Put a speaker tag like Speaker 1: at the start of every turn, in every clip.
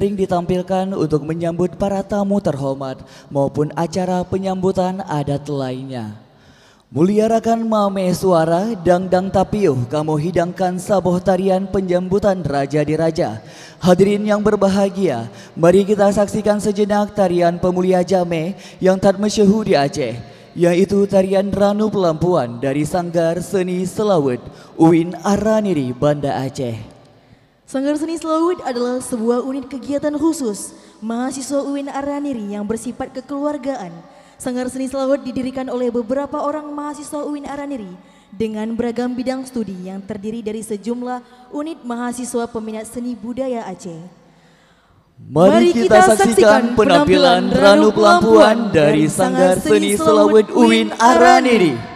Speaker 1: ring ditampilkan untuk menyambut para tamu terhormat maupun acara penyambutan adat lainnya. Muliarakan mame suara dangdang tapiuh kamu hidangkan saboh tarian penyambutan raja di raja. Hadirin yang berbahagia, mari kita saksikan sejenak tarian pemulia jame yang tak masyhur di Aceh, yaitu tarian Ranu Pelampuan dari Sanggar Seni Selawut, Uin Araniri, Banda Aceh.
Speaker 2: Sanggar Seni Selawut adalah sebuah unit kegiatan khusus mahasiswa UIN Araniri yang bersifat kekeluargaan Sanggar Seni Selawat didirikan oleh beberapa orang mahasiswa UIN Araniri dengan beragam bidang studi yang terdiri dari sejumlah unit mahasiswa peminat seni budaya Aceh.
Speaker 1: Mari kita saksikan penampilan Ranu Pelampuan dari Sanggar Seni Selawat UIN Araniri.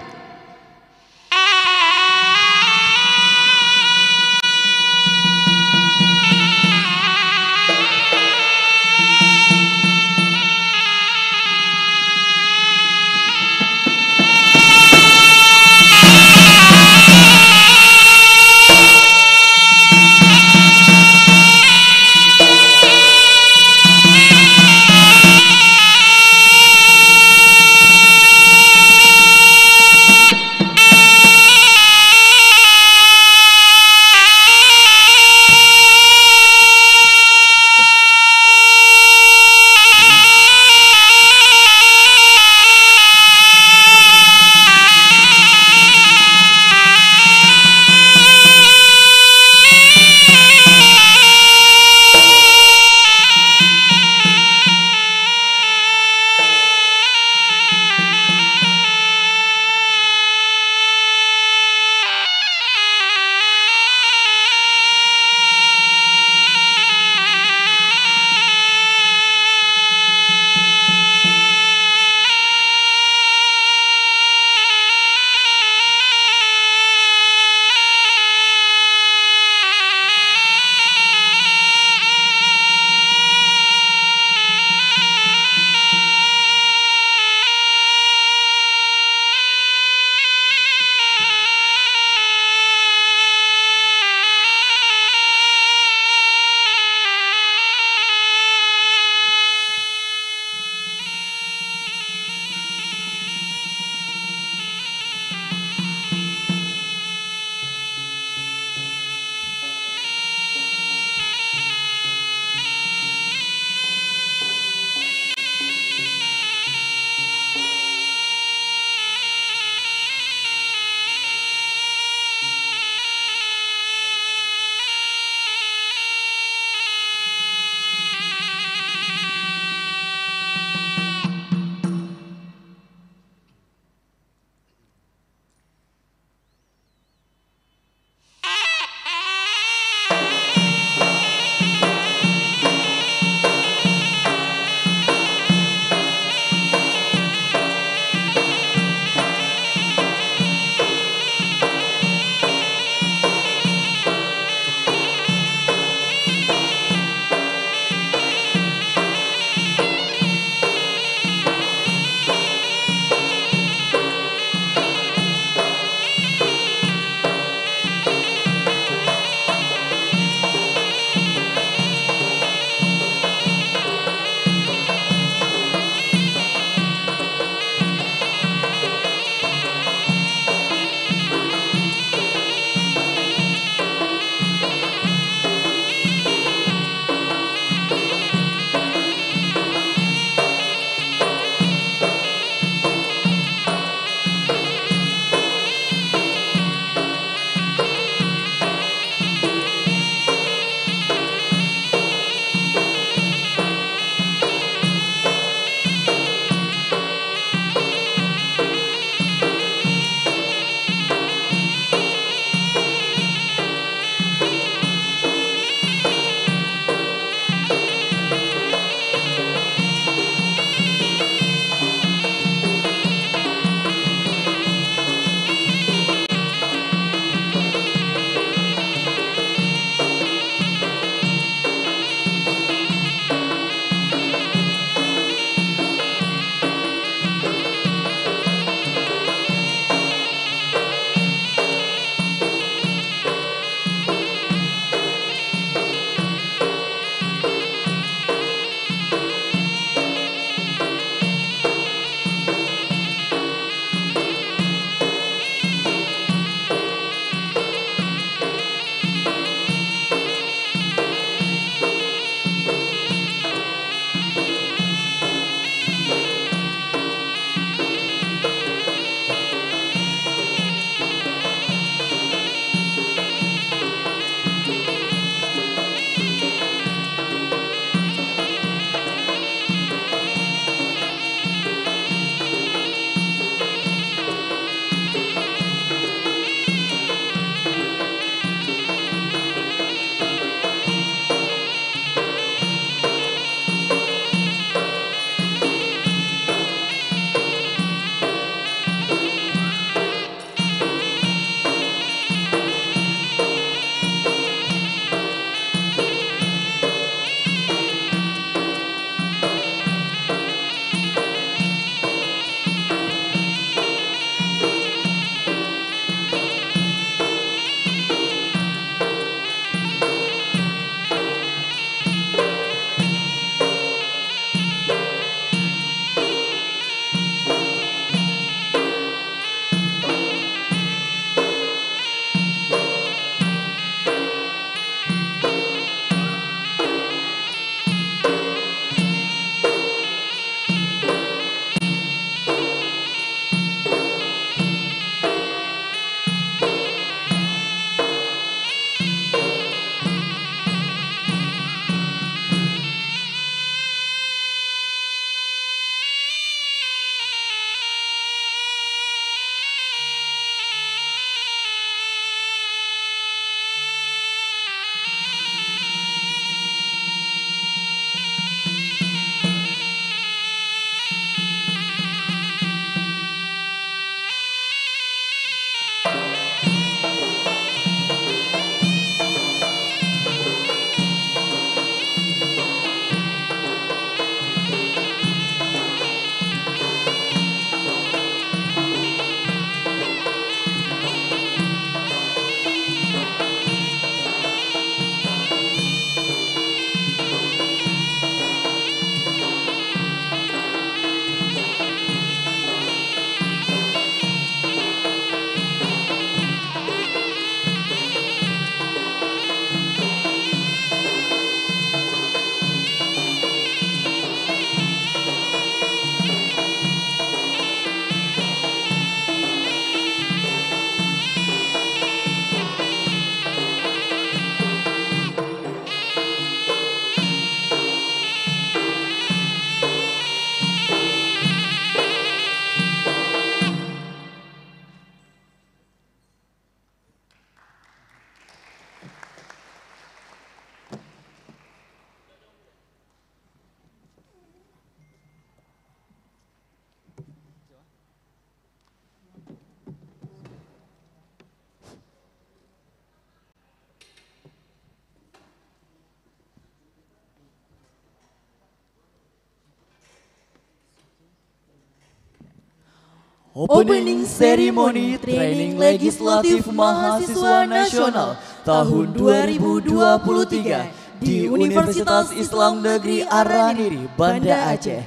Speaker 1: Opening Ceremony Training Legislatif Mahasiswa Nasional tahun 2023 di Universitas Islam Negeri Araniri, Banda Aceh.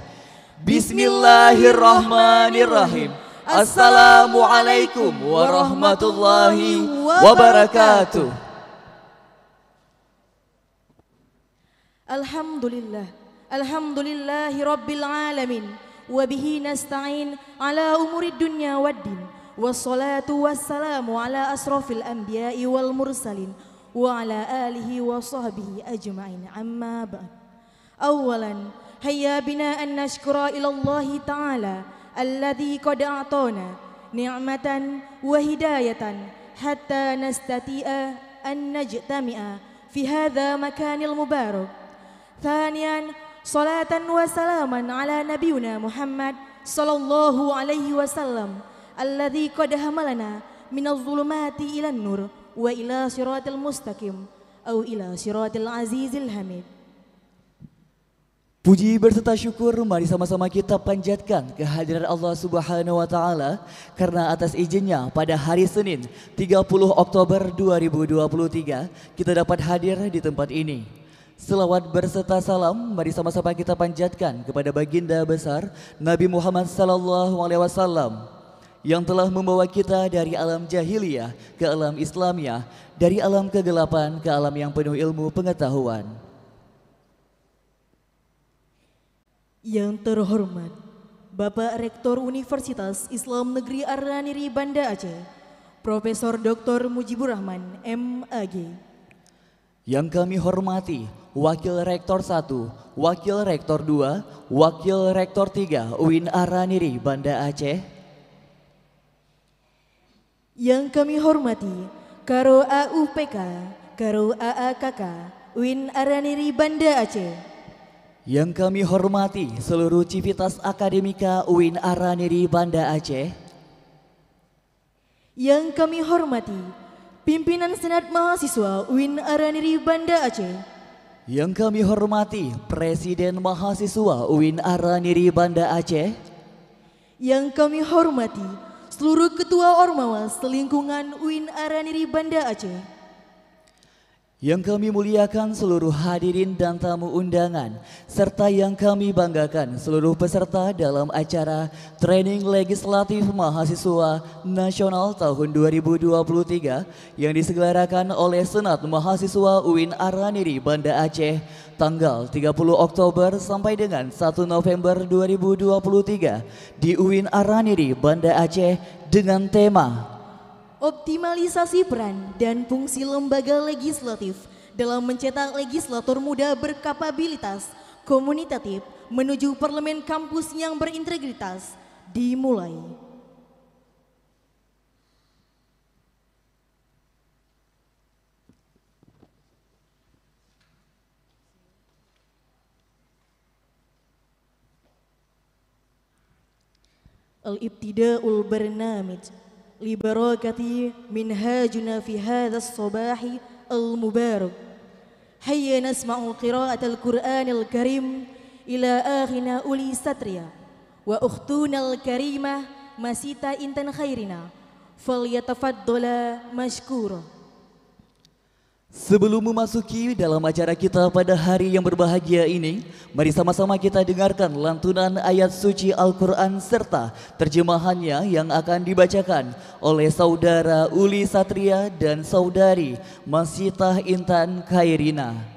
Speaker 1: Bismillahirrahmanirrahim. Assalamualaikum warahmatullahi wabarakatuh.
Speaker 2: Alhamdulillah. Alhamdulillahi Rabbil Alamin. وبه نستعين على أمور الدنيا والدين والصلاة والسلام على أشرف الأنبياء والمرسلين وعلى آله وصحبه أجمعين. عما بعد أولا هيا بنا أن نشكر إلى الله تعالى الذي قد أعطانا نعمة وهداية حتى نستطيع أن نجتمع في هذا مكان المبارك. ثانيا salatan wa salaman ala nabiyuna Muhammad sallallahu alaihi wasallam alladzi qad hamalana minaz zulumati ilan nur wa ila siratil mustaqim au ila siratil azizil hamid
Speaker 1: Puji berserta syukur mari sama-sama kita panjatkan kehadiran Allah Subhanahu wa taala karena atas izinnya pada hari Senin 30 Oktober 2023 kita dapat hadir di tempat ini. Selawat berserta salam mari sama-sama kita panjatkan kepada baginda besar Nabi Muhammad sallallahu alaihi wasallam yang telah membawa kita dari alam jahiliyah ke alam Islamiyah, dari alam kegelapan ke alam yang penuh ilmu pengetahuan.
Speaker 2: Yang terhormat Bapak Rektor Universitas Islam Negeri Arraniri Banda Aceh, Profesor Dr. Mujibur Rahman, MAG.
Speaker 1: Yang kami hormati Wakil Rektor 1, Wakil Rektor 2, Wakil Rektor 3 UIN Araniri Banda Aceh.
Speaker 2: Yang kami hormati Karo AUPK, Karo AAKK, UIN Araniri Banda Aceh.
Speaker 1: Yang kami hormati seluruh civitas akademika UIN Araniri Banda Aceh.
Speaker 2: Yang kami hormati pimpinan Senat Mahasiswa UIN Araniri Banda Aceh.
Speaker 1: Yang kami hormati Presiden Mahasiswa UIN Araniri Banda Aceh.
Speaker 2: Yang kami hormati seluruh Ketua Ormawas Selingkungan UIN Araniri Banda Aceh.
Speaker 1: Yang kami muliakan seluruh hadirin dan tamu undangan, serta yang kami banggakan seluruh peserta dalam acara Training Legislatif Mahasiswa Nasional tahun 2023 yang diselenggarakan oleh Senat Mahasiswa UIN Araniri Banda Aceh tanggal 30 Oktober sampai dengan 1 November 2023 di UIN Araniri Banda Aceh dengan tema
Speaker 2: Optimalisasi peran dan fungsi lembaga legislatif dalam mencetak legislator muda berkapabilitas komunitatif menuju parlemen kampus yang berintegritas dimulai. Al-ibtida'ul barnamij لبركة منهاجنا في هذا الصباح المبارك. هيا نسمع قراءة القرآن الكريم إلى آخنا أولي ستريا وأختنا الكريمة مسيتا إنتن خيرنا فليتفضل مشكورا.
Speaker 1: Sebelum memasuki dalam acara kita pada hari yang berbahagia ini, mari sama-sama kita dengarkan lantunan ayat suci Al-Quran serta terjemahannya yang akan dibacakan oleh saudara Uli Satria dan saudari Masitah Intan Khairina.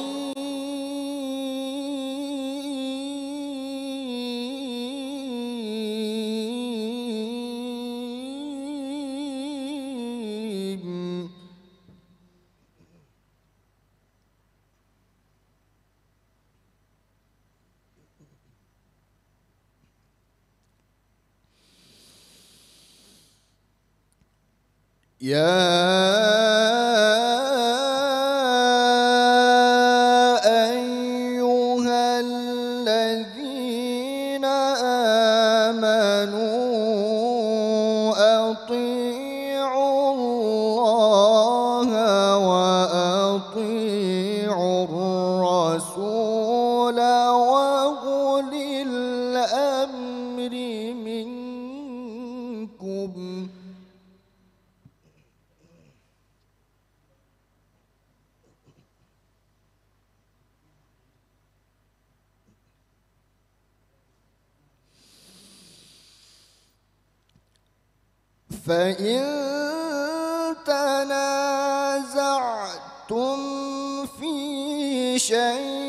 Speaker 3: يا أيها الذين آمنوا أطيعوا الله وأطيعوا الرسول وأولي الأمر فإن تنازعتم في شيء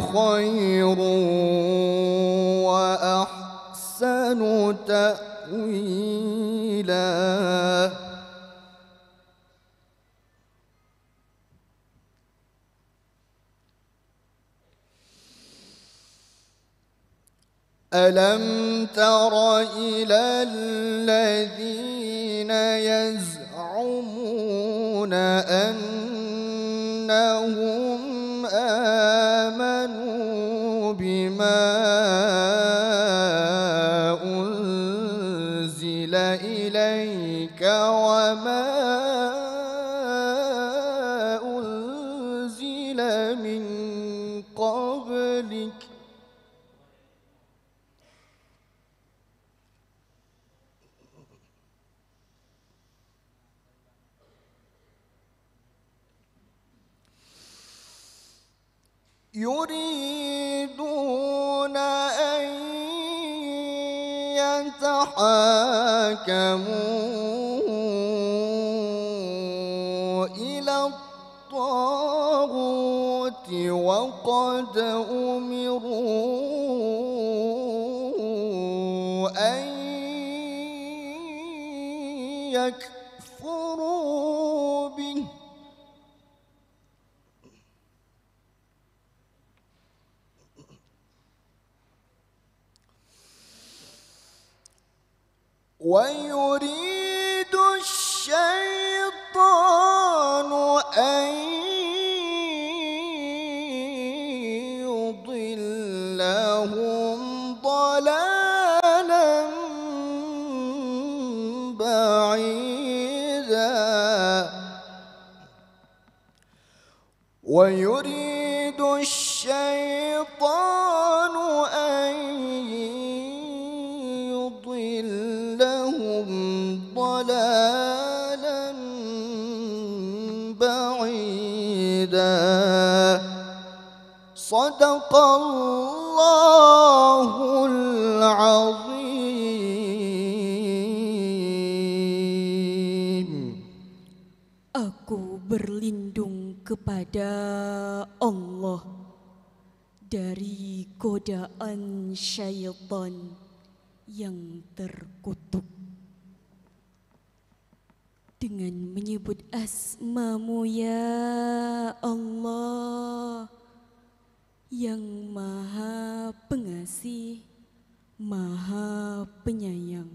Speaker 3: خير وأحسن تأويلا. ألم تر إلى الذين يزعمون أنهم يريدون أن يتحاكموا إلى الطاغوت وقد أمروا ويريد الشيطان أن يضلهم ضلالا بعيدا. ويريد الشيطان Sadaqallahul azim.
Speaker 4: Aku berlindung kepada Allah dari godaan syaitan yang terkutuk. Dengan menyebut asmamu ya Allah, yang maha pengasih, maha penyayang.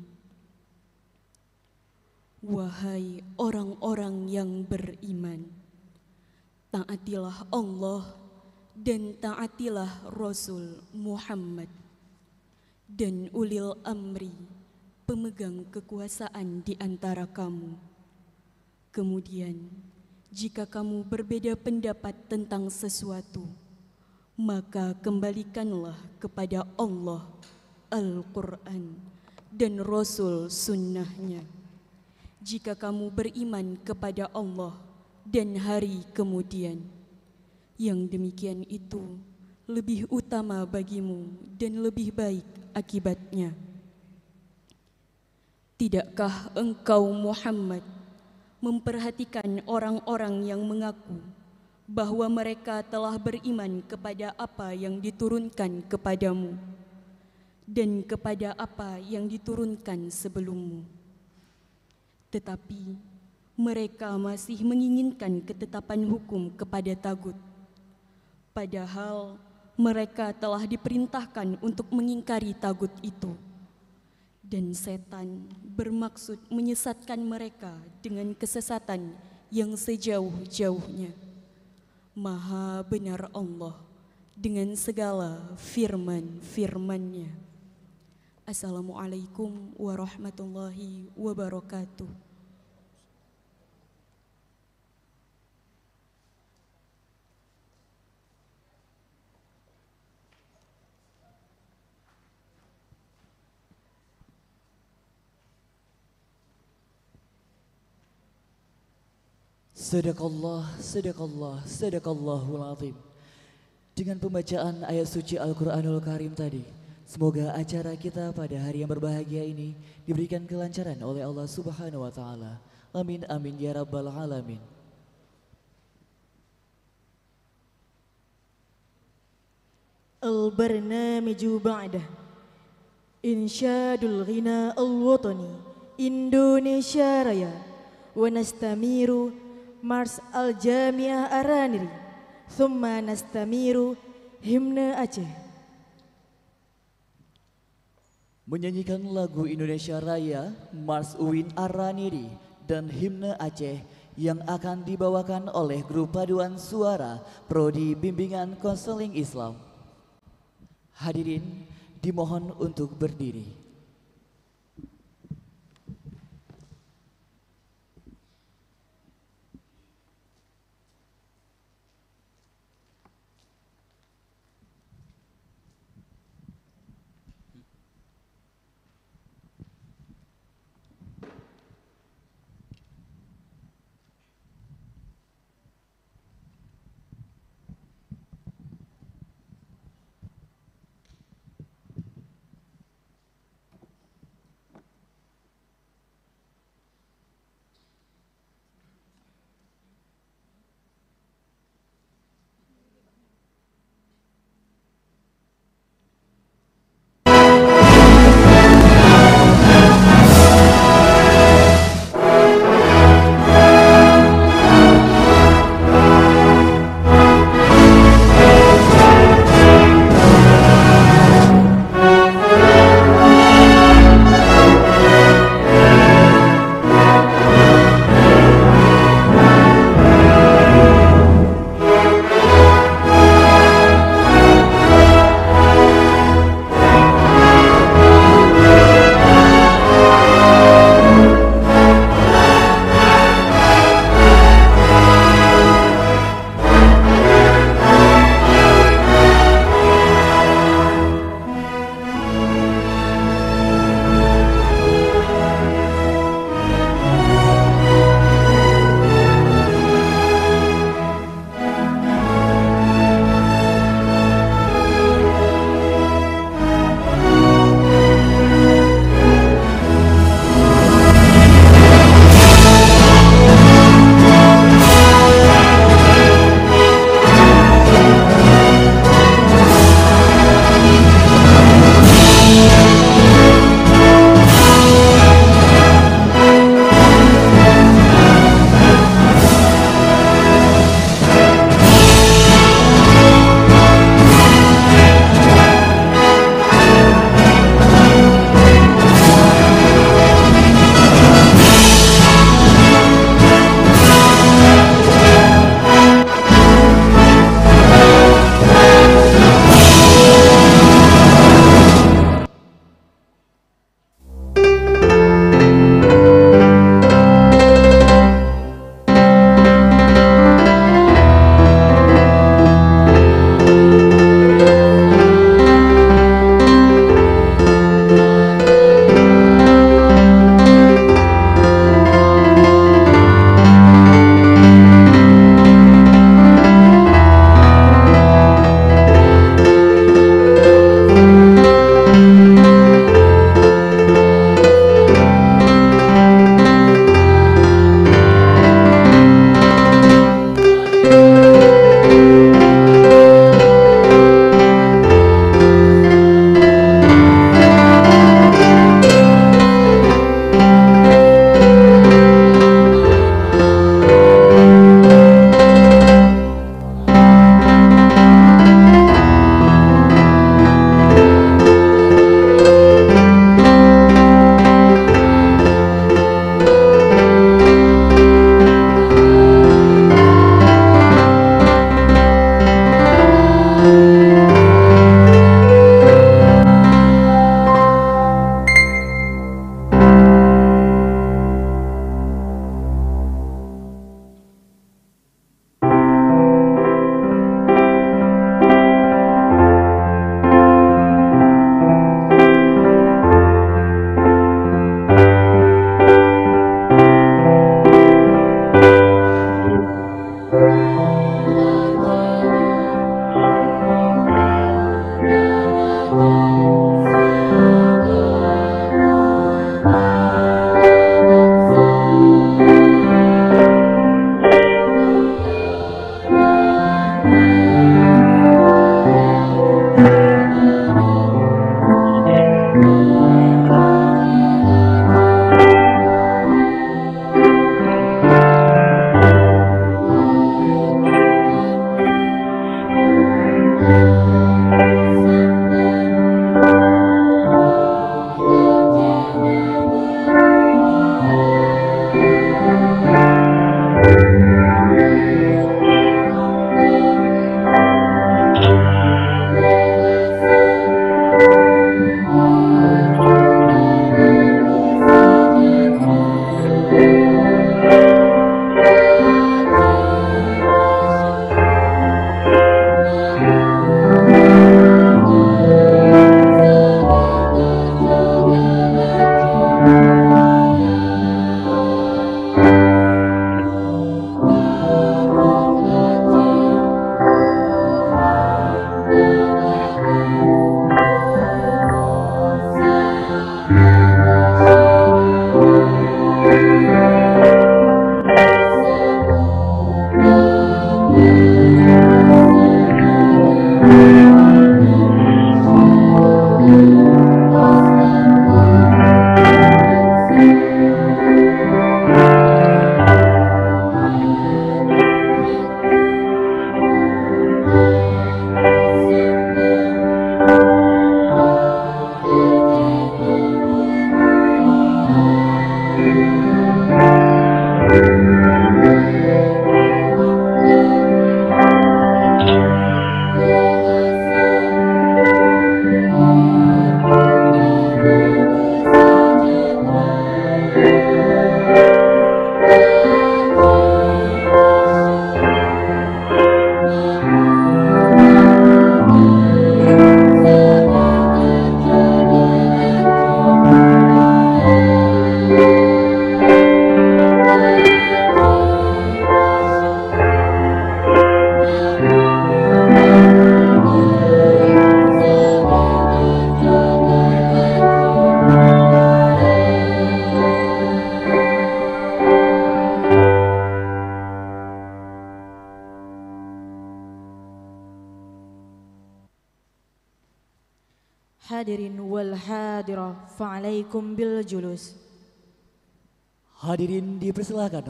Speaker 4: Wahai orang-orang yang beriman, taatilah Allah dan taatilah Rasul Muhammad dan ulil amri pemegang kekuasaan di antara kamu. Kemudian, jika kamu berbeda pendapat tentang sesuatu, maka kembalikanlah kepada Allah Al-Quran dan Rasul sunnahnya. Jika kamu beriman kepada Allah dan hari kemudian, yang demikian itu lebih utama bagimu dan lebih baik akibatnya. Tidakkah engkau Muhammad memperhatikan orang-orang yang mengaku bahwa mereka telah beriman kepada apa yang diturunkan kepadamu dan kepada apa yang diturunkan sebelummu. Tetapi mereka masih menginginkan ketetapan hukum kepada tagut. Padahal mereka telah diperintahkan untuk mengingkari tagut itu dan setan bermaksud menyesatkan mereka dengan kesesatan yang sejauh-jauhnya. Maha benar Allah dengan segala firman-firmannya. Assalamualaikum warahmatullahi wabarakatuh.
Speaker 1: Sadaqallah, sadaqallah, sadaqallahul azim. Dengan pembacaan ayat suci Al-Quranul Karim tadi, semoga acara kita pada hari yang berbahagia ini diberikan kelancaran oleh Allah Subhanahu wa Ta'ala. Amin, amin, ya Rabbal 'Alamin.
Speaker 2: البرنامج بعده إنشاد الغناء الوطني إندونيسيا ريا ونستمير Mars al-Jamiah Araniri Thumma nastamiru Himne Aceh
Speaker 1: Menyanyikan lagu Indonesia Raya Mars Uwin Araniri dan Himne Aceh yang akan dibawakan oleh grup paduan suara Prodi Bimbingan Konseling Islam. Hadirin dimohon untuk berdiri.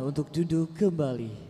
Speaker 1: Untuk duduk kembali.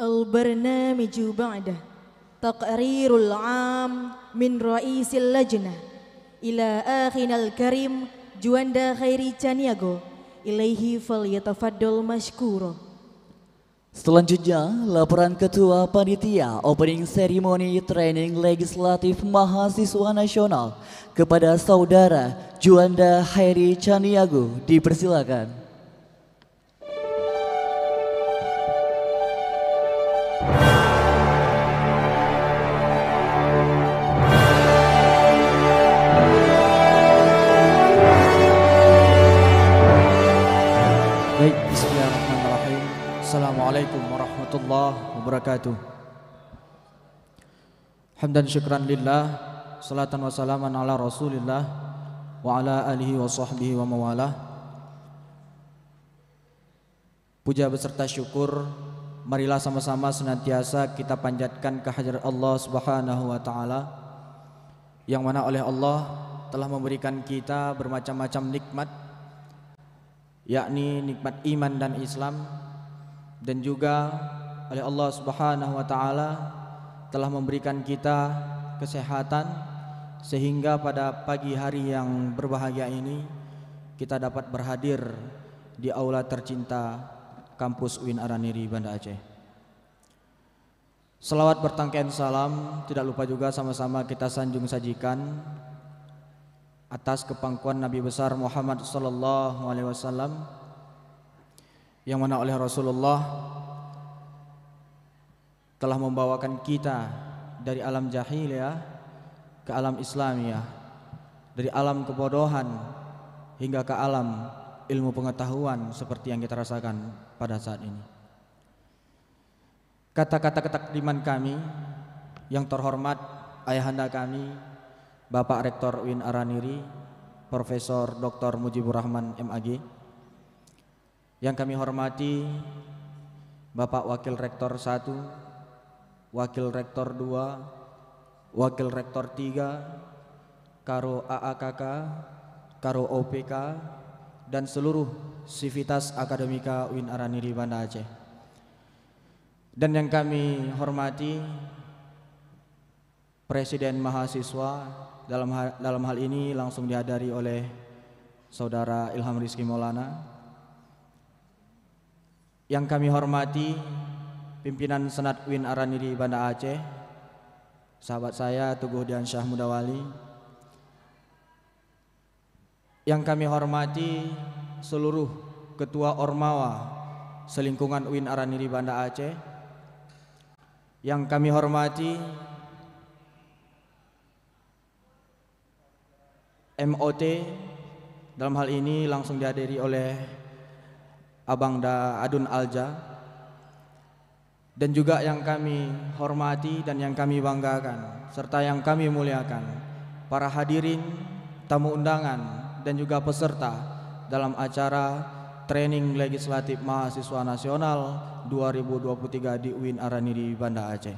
Speaker 2: البرنامج بعده تقرير العام من رئيس اللجنة إلى آخنا الكريم جواندا خيري تانياغو إليه فليتفضل مشكورا
Speaker 1: Selanjutnya, laporan Ketua Panitia Opening Ceremony Training Legislatif Mahasiswa Nasional kepada Saudara Juanda Hairi Caniago dipersilakan.
Speaker 5: Assalamualaikum warahmatullahi wabarakatuh. Hamdan syukran lillah, salatan wa salaman ala rasulillah, wa ala alihi wa sahbihi wa mawalah. Puja beserta syukur, marilah sama-sama senantiasa kita panjatkan kehadirat Allah subhanahu wa ta'ala, yang mana oleh Allah telah memberikan kita bermacam-macam nikmat yakni nikmat iman dan Islam dan juga oleh Allah Subhanahu wa taala telah memberikan kita kesehatan sehingga pada pagi hari yang berbahagia ini kita dapat berhadir di aula tercinta kampus UIN Araniri Banda Aceh. Selawat bertangkaian salam tidak lupa juga sama-sama kita sanjung sajikan atas kepangkuan Nabi besar Muhammad sallallahu alaihi wasallam yang mana oleh Rasulullah telah membawakan kita dari alam jahiliyah ke alam Islamiyah, dari alam kebodohan hingga ke alam ilmu pengetahuan seperti yang kita rasakan pada saat ini. Kata-kata ketakdiman kami yang terhormat ayahanda kami Bapak Rektor UIN Araniri, Profesor Dr. Mujibur Rahman MAG. Yang kami hormati Bapak Wakil Rektor 1, Wakil Rektor 2, Wakil Rektor 3, Karo AAKK, Karo OPK, dan seluruh sivitas akademika UIN Araniri Banda Aceh. Dan yang kami hormati Presiden mahasiswa dalam hal, dalam hal ini langsung dihadiri oleh Saudara Ilham Rizky Maulana. Yang kami hormati pimpinan Senat Win Araniri Banda Aceh, sahabat saya Tuguh Dian Syah Mudawali. Yang kami hormati seluruh ketua Ormawa selingkungan Win Araniri Banda Aceh. Yang kami hormati MOT dalam hal ini langsung dihadiri oleh Abang Da Adun Alja dan juga yang kami hormati dan yang kami banggakan serta yang kami muliakan para hadirin, tamu undangan dan juga peserta dalam acara Training Legislatif Mahasiswa Nasional 2023 di UIN Araniri Banda Aceh.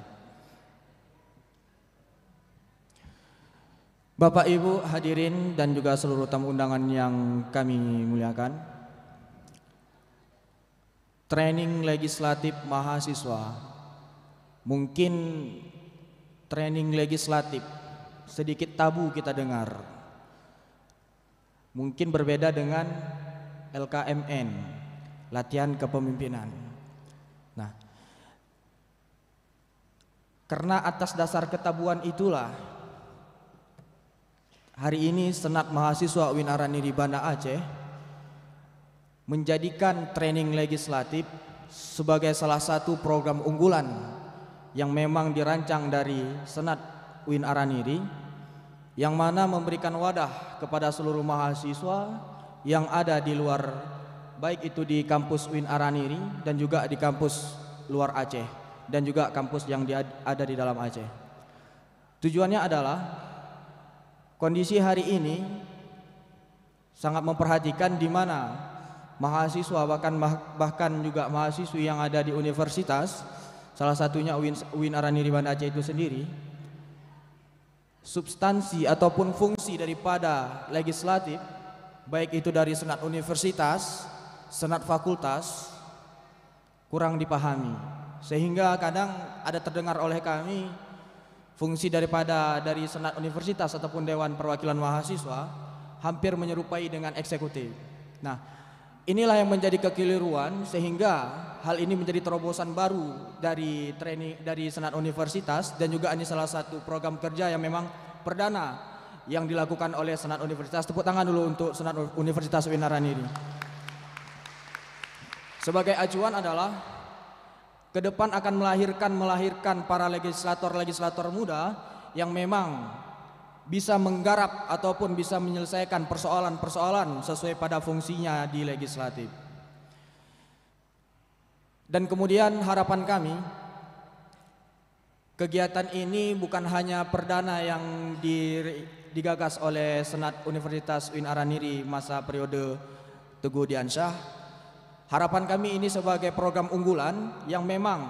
Speaker 5: Bapak Ibu hadirin dan juga seluruh tamu undangan yang kami muliakan Training legislatif mahasiswa Mungkin training legislatif sedikit tabu kita dengar mungkin berbeda dengan LKMN, latihan kepemimpinan. Nah, karena atas dasar ketabuhan itulah hari ini Senat Mahasiswa UIN Araniri Banda Aceh menjadikan training legislatif sebagai salah satu program unggulan yang memang dirancang dari Senat UIN Araniri yang mana memberikan wadah kepada seluruh mahasiswa yang ada di luar baik itu di kampus UIN Araniri dan juga di kampus luar Aceh dan juga kampus yang ada di dalam Aceh. Tujuannya adalah kondisi hari ini sangat memperhatikan di mana mahasiswa bahkan bahkan juga mahasiswi yang ada di universitas salah satunya UIN, UIN Araniri Banda Aceh itu sendiri substansi ataupun fungsi daripada legislatif baik itu dari senat universitas, senat fakultas kurang dipahami sehingga kadang ada terdengar oleh kami fungsi daripada dari senat universitas ataupun dewan perwakilan mahasiswa hampir menyerupai dengan eksekutif. Nah, inilah yang menjadi kekeliruan sehingga hal ini menjadi terobosan baru dari training dari senat universitas dan juga ini salah satu program kerja yang memang perdana yang dilakukan oleh senat universitas. Tepuk tangan dulu untuk senat Universitas Winaran ini. Sebagai acuan adalah ke depan akan melahirkan melahirkan para legislator-legislator muda yang memang bisa menggarap ataupun bisa menyelesaikan persoalan-persoalan sesuai pada fungsinya di legislatif. Dan kemudian harapan kami kegiatan ini bukan hanya perdana yang digagas oleh Senat Universitas UIN Araniri masa periode Teguh Diansyah Harapan kami ini sebagai program unggulan yang memang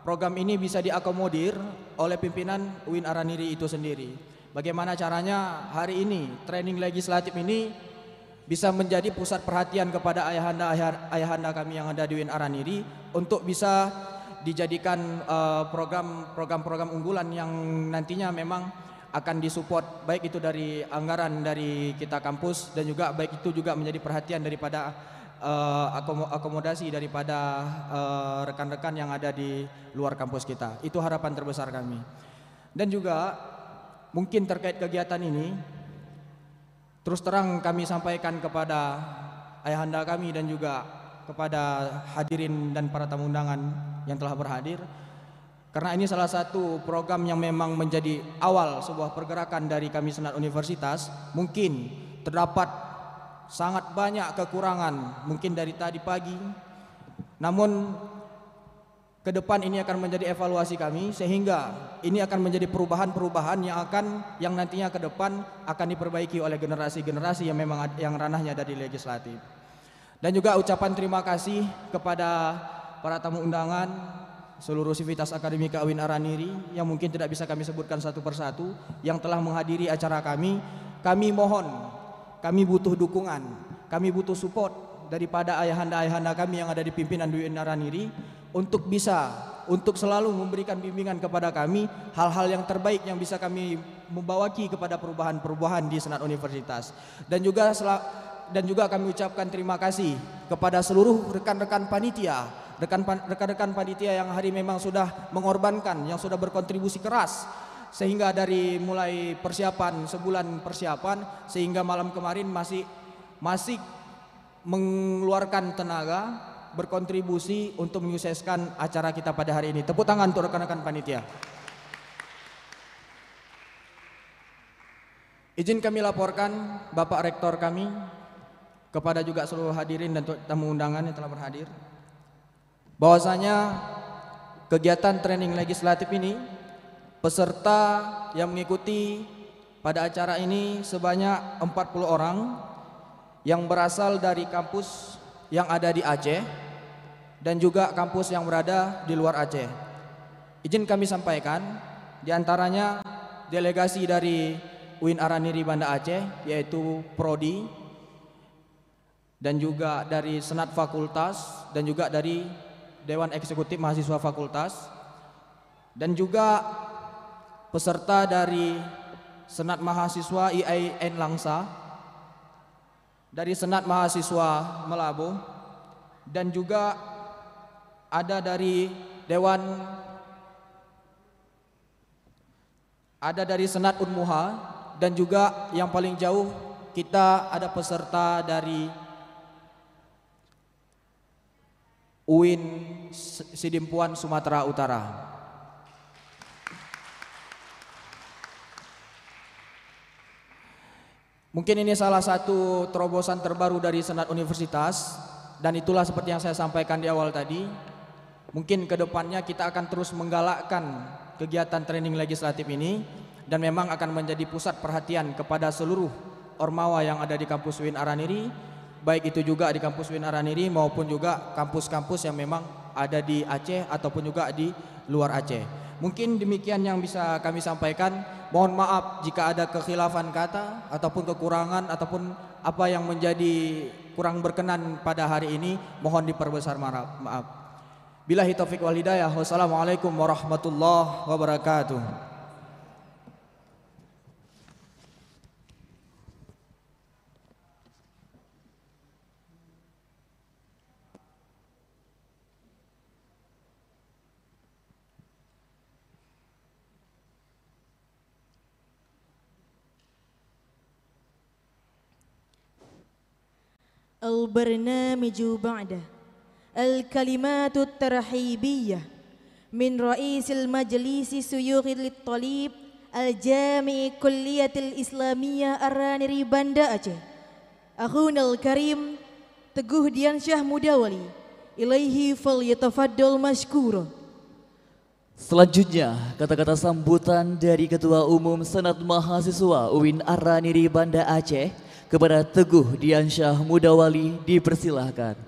Speaker 5: program ini bisa diakomodir oleh pimpinan UIN Araniri itu sendiri. Bagaimana caranya hari ini training legislatif ini bisa menjadi pusat perhatian kepada ayahanda ayahanda kami yang ada di UIN Araniri untuk bisa dijadikan eh, program-program unggulan yang nantinya memang akan disupport baik itu dari anggaran dari kita kampus dan juga baik itu juga menjadi perhatian daripada uh, akomodasi daripada eh, rekan-rekan yang ada di luar kampus kita. Itu harapan terbesar kami. Dan juga mungkin terkait kegiatan ini terus terang kami sampaikan kepada ayahanda kami dan juga kepada hadirin dan para tamu undangan yang telah berhadir. Karena ini salah satu program yang memang menjadi awal sebuah pergerakan dari kami Senat Universitas mungkin terdapat sangat banyak kekurangan mungkin dari tadi pagi. Namun ke depan ini akan menjadi evaluasi kami sehingga ini akan menjadi perubahan-perubahan yang akan yang nantinya ke depan akan diperbaiki oleh generasi-generasi yang memang yang ranahnya ada di legislatif. Dan juga ucapan terima kasih kepada para tamu undangan seluruh sivitas akademika Awin Araniri yang mungkin tidak bisa kami sebutkan satu persatu yang telah menghadiri acara kami. Kami mohon kami butuh dukungan, kami butuh support daripada ayahanda-ayahanda kami yang ada di pimpinan Dwi Naraniri untuk bisa untuk selalu memberikan bimbingan kepada kami hal-hal yang terbaik yang bisa kami membawaki kepada perubahan-perubahan di Senat Universitas. Dan juga dan juga kami ucapkan terima kasih kepada seluruh rekan-rekan panitia rekan-rekan panitia yang hari memang sudah mengorbankan yang sudah berkontribusi keras sehingga dari mulai persiapan sebulan persiapan sehingga malam kemarin masih masih mengeluarkan tenaga berkontribusi untuk menyukseskan acara kita pada hari ini. Tepuk tangan untuk rekan-rekan panitia. Izin kami laporkan Bapak Rektor kami kepada juga seluruh hadirin dan tamu undangan yang telah berhadir bahwasanya kegiatan training legislatif ini Peserta yang mengikuti pada acara ini sebanyak 40 orang yang berasal dari kampus yang ada di Aceh dan juga kampus yang berada di luar Aceh. Izin kami sampaikan di antaranya delegasi dari UIN Araniri Banda Aceh yaitu Prodi dan juga dari Senat Fakultas dan juga dari Dewan Eksekutif Mahasiswa Fakultas dan juga peserta dari Senat Mahasiswa IAIN Langsa dari Senat Mahasiswa Melabu dan juga ada dari Dewan ada dari Senat Unmuha dan juga yang paling jauh kita ada peserta dari UIN Sidimpuan Sumatera Utara. Mungkin ini salah satu terobosan terbaru dari Senat Universitas dan itulah seperti yang saya sampaikan di awal tadi. Mungkin ke depannya kita akan terus menggalakkan kegiatan training legislatif ini dan memang akan menjadi pusat perhatian kepada seluruh ormawa yang ada di kampus UIN Araniri, baik itu juga di kampus UIN Araniri maupun juga kampus-kampus yang memang ada di Aceh ataupun juga di luar Aceh. Mungkin demikian yang bisa kami sampaikan. Mohon maaf jika ada kekhilafan kata ataupun kekurangan ataupun apa yang menjadi kurang berkenan pada hari ini mohon diperbesar maaf. Billahi taufik wal hidayah. Wassalamualaikum warahmatullahi wabarakatuh.
Speaker 2: البرنامج بعده Al-kalimatut tarhibiyah min ra'isil majlisi suyukhil talib Al-Jami'i Kulliyatil Islamiyah Ar-Raniri Banda Aceh Akhunal Karim Teguh Diansyah Mudawali Ilaihi fal yatafaddal mashkura
Speaker 1: Selanjutnya, kata-kata sambutan dari Ketua Umum Senat Mahasiswa UIN Araniri Banda Aceh kepada Teguh Diansyah Mudawali dipersilahkan.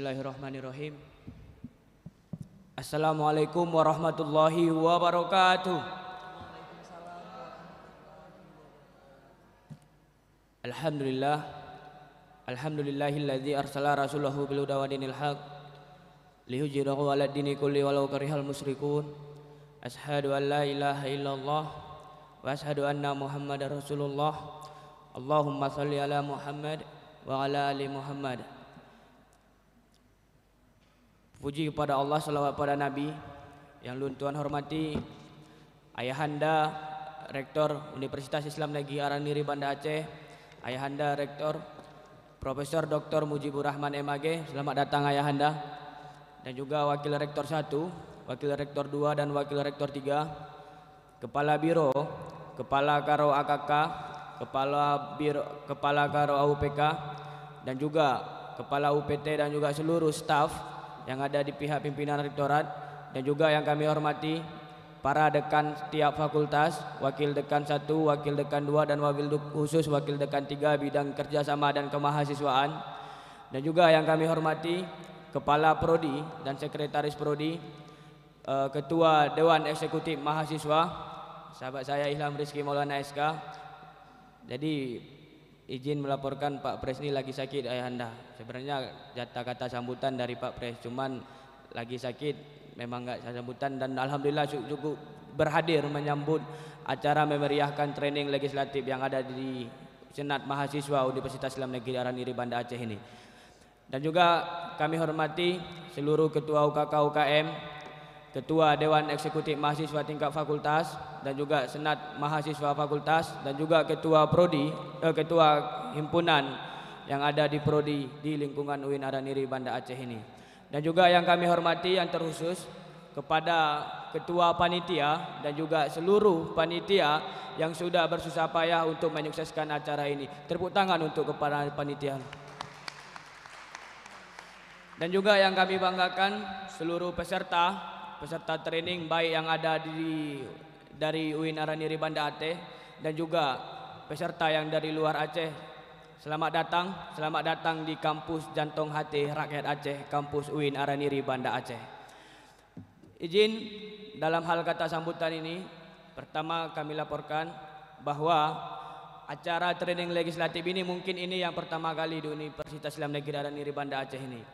Speaker 6: Bismillahirrahmanirrahim. Assalamualaikum warahmatullahi wabarakatuh. Alhamdulillah. Alhamdulillahilladzi arsala rasulahu bil huda wa dinil haq liyujhirahu 'ala dini kulli walau karihal musyrikun. Ashhadu an la ilaha illallah wa ashhadu anna Muhammadar Rasulullah. Allahumma salli ala Muhammad wa ala ali Muhammad. Puji kepada Allah, salawat pada Nabi yang lun Tuhan hormati Ayahanda Rektor Universitas Islam Negeri Araniri Banda Aceh, Ayahanda Rektor Profesor Dr. Mujibur Rahman MAG, selamat datang Ayahanda. Dan juga Wakil Rektor 1, Wakil Rektor 2 dan Wakil Rektor 3, Kepala Biro, Kepala Karo AKK, Kepala Biro, Kepala Karo AUPK dan juga Kepala UPT dan juga seluruh staf yang ada di pihak pimpinan rektorat dan juga yang kami hormati para dekan setiap fakultas, wakil dekan satu, wakil dekan dua dan wakil khusus wakil dekan tiga bidang kerjasama dan kemahasiswaan dan juga yang kami hormati kepala prodi dan sekretaris prodi, eh, ketua dewan eksekutif mahasiswa, sahabat saya Ilham Rizky Maulana SK. Jadi izin melaporkan Pak Pres ini lagi sakit ayahanda. Sebenarnya jatah kata sambutan dari Pak Pres, cuman lagi sakit memang enggak sambutan dan alhamdulillah cukup berhadir menyambut acara memeriahkan training legislatif yang ada di Senat Mahasiswa Universitas Islam Negeri Araniri Banda Aceh ini. Dan juga kami hormati seluruh ketua UKK UKM, ketua Dewan Eksekutif Mahasiswa tingkat fakultas dan juga Senat Mahasiswa Fakultas dan juga ketua prodi eh, ketua himpunan yang ada di prodi di lingkungan UIN Araniri Banda Aceh ini. Dan juga yang kami hormati yang terkhusus kepada ketua panitia dan juga seluruh panitia yang sudah bersusah payah untuk menyukseskan acara ini. Tepuk tangan untuk kepada panitia. Dan juga yang kami banggakan seluruh peserta peserta training baik yang ada di dari UIN Araniri Banda Aceh dan juga peserta yang dari luar Aceh Selamat datang, selamat datang di kampus Jantung Hati Rakyat Aceh, kampus UIN Araniri Banda Aceh. Izin dalam hal kata sambutan ini, pertama kami laporkan bahwa acara training legislatif ini mungkin ini yang pertama kali di Universitas Islam Negeri Araniri Banda Aceh ini.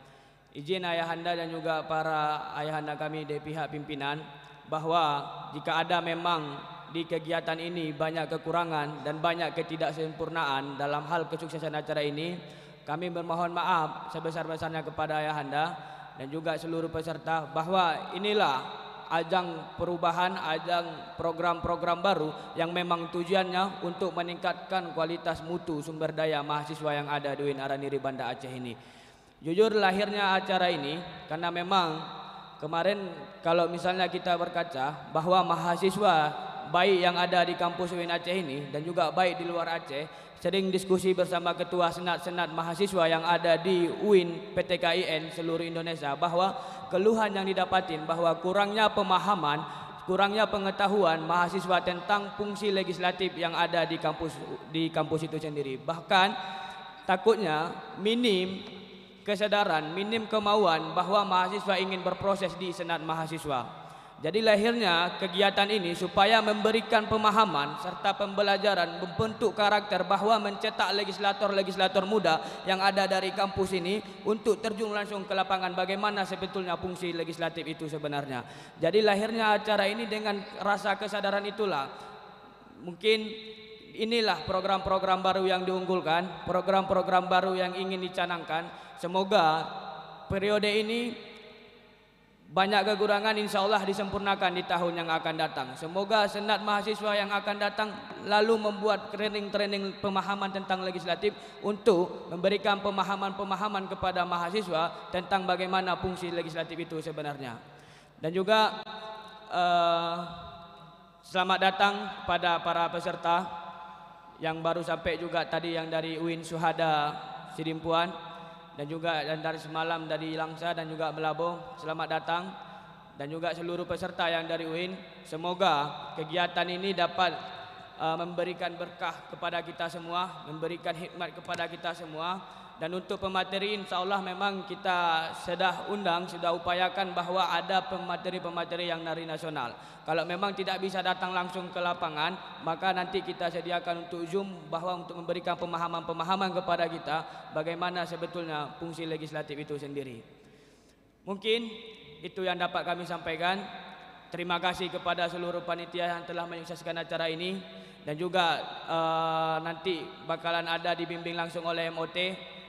Speaker 6: Izin ayahanda dan juga para ayahanda kami dari pihak pimpinan bahwa jika ada memang di kegiatan ini banyak kekurangan dan banyak ketidaksempurnaan dalam hal kesuksesan acara ini, kami bermohon maaf sebesar-besarnya kepada ayahanda dan juga seluruh peserta bahwa inilah ajang perubahan, ajang program-program baru yang memang tujuannya untuk meningkatkan kualitas mutu sumber daya mahasiswa yang ada di UIN Araniri Banda Aceh ini. Jujur lahirnya acara ini karena memang kemarin kalau misalnya kita berkaca bahwa mahasiswa baik yang ada di kampus UIN Aceh ini dan juga baik di luar Aceh sering diskusi bersama ketua senat-senat mahasiswa yang ada di UIN PTKIN seluruh Indonesia bahwa keluhan yang didapatin bahwa kurangnya pemahaman kurangnya pengetahuan mahasiswa tentang fungsi legislatif yang ada di kampus di kampus itu sendiri. Bahkan takutnya minim kesadaran minim kemauan bahwa mahasiswa ingin berproses di senat mahasiswa jadi lahirnya kegiatan ini supaya memberikan pemahaman serta pembelajaran membentuk karakter bahwa mencetak legislator-legislator muda yang ada dari kampus ini untuk terjun langsung ke lapangan bagaimana sebetulnya fungsi legislatif itu sebenarnya. Jadi lahirnya acara ini dengan rasa kesadaran itulah mungkin inilah program-program baru yang diunggulkan, program-program baru yang ingin dicanangkan. Semoga periode ini banyak kekurangan insya Allah disempurnakan di tahun yang akan datang. Semoga senat mahasiswa yang akan datang lalu membuat training-training pemahaman tentang legislatif untuk memberikan pemahaman-pemahaman kepada mahasiswa tentang bagaimana fungsi legislatif itu sebenarnya. Dan juga uh, selamat datang pada para peserta yang baru sampai juga tadi yang dari UIN Suhada Sidimpuan dan juga dan dari semalam dari Langsa dan juga Melabo selamat datang. Dan juga seluruh peserta yang dari UIN semoga kegiatan ini dapat uh, memberikan berkah kepada kita semua memberikan hikmat kepada kita semua dan untuk pemateri insyaallah memang kita sudah undang sudah upayakan bahwa ada pemateri-pemateri yang dari nasional. Kalau memang tidak bisa datang langsung ke lapangan maka nanti kita sediakan untuk zoom bahwa untuk memberikan pemahaman-pemahaman kepada kita bagaimana sebetulnya fungsi legislatif itu sendiri. Mungkin itu yang dapat kami sampaikan. Terima kasih kepada seluruh panitia yang telah menyukseskan acara ini. Dan juga uh, nanti bakalan ada dibimbing langsung oleh MOT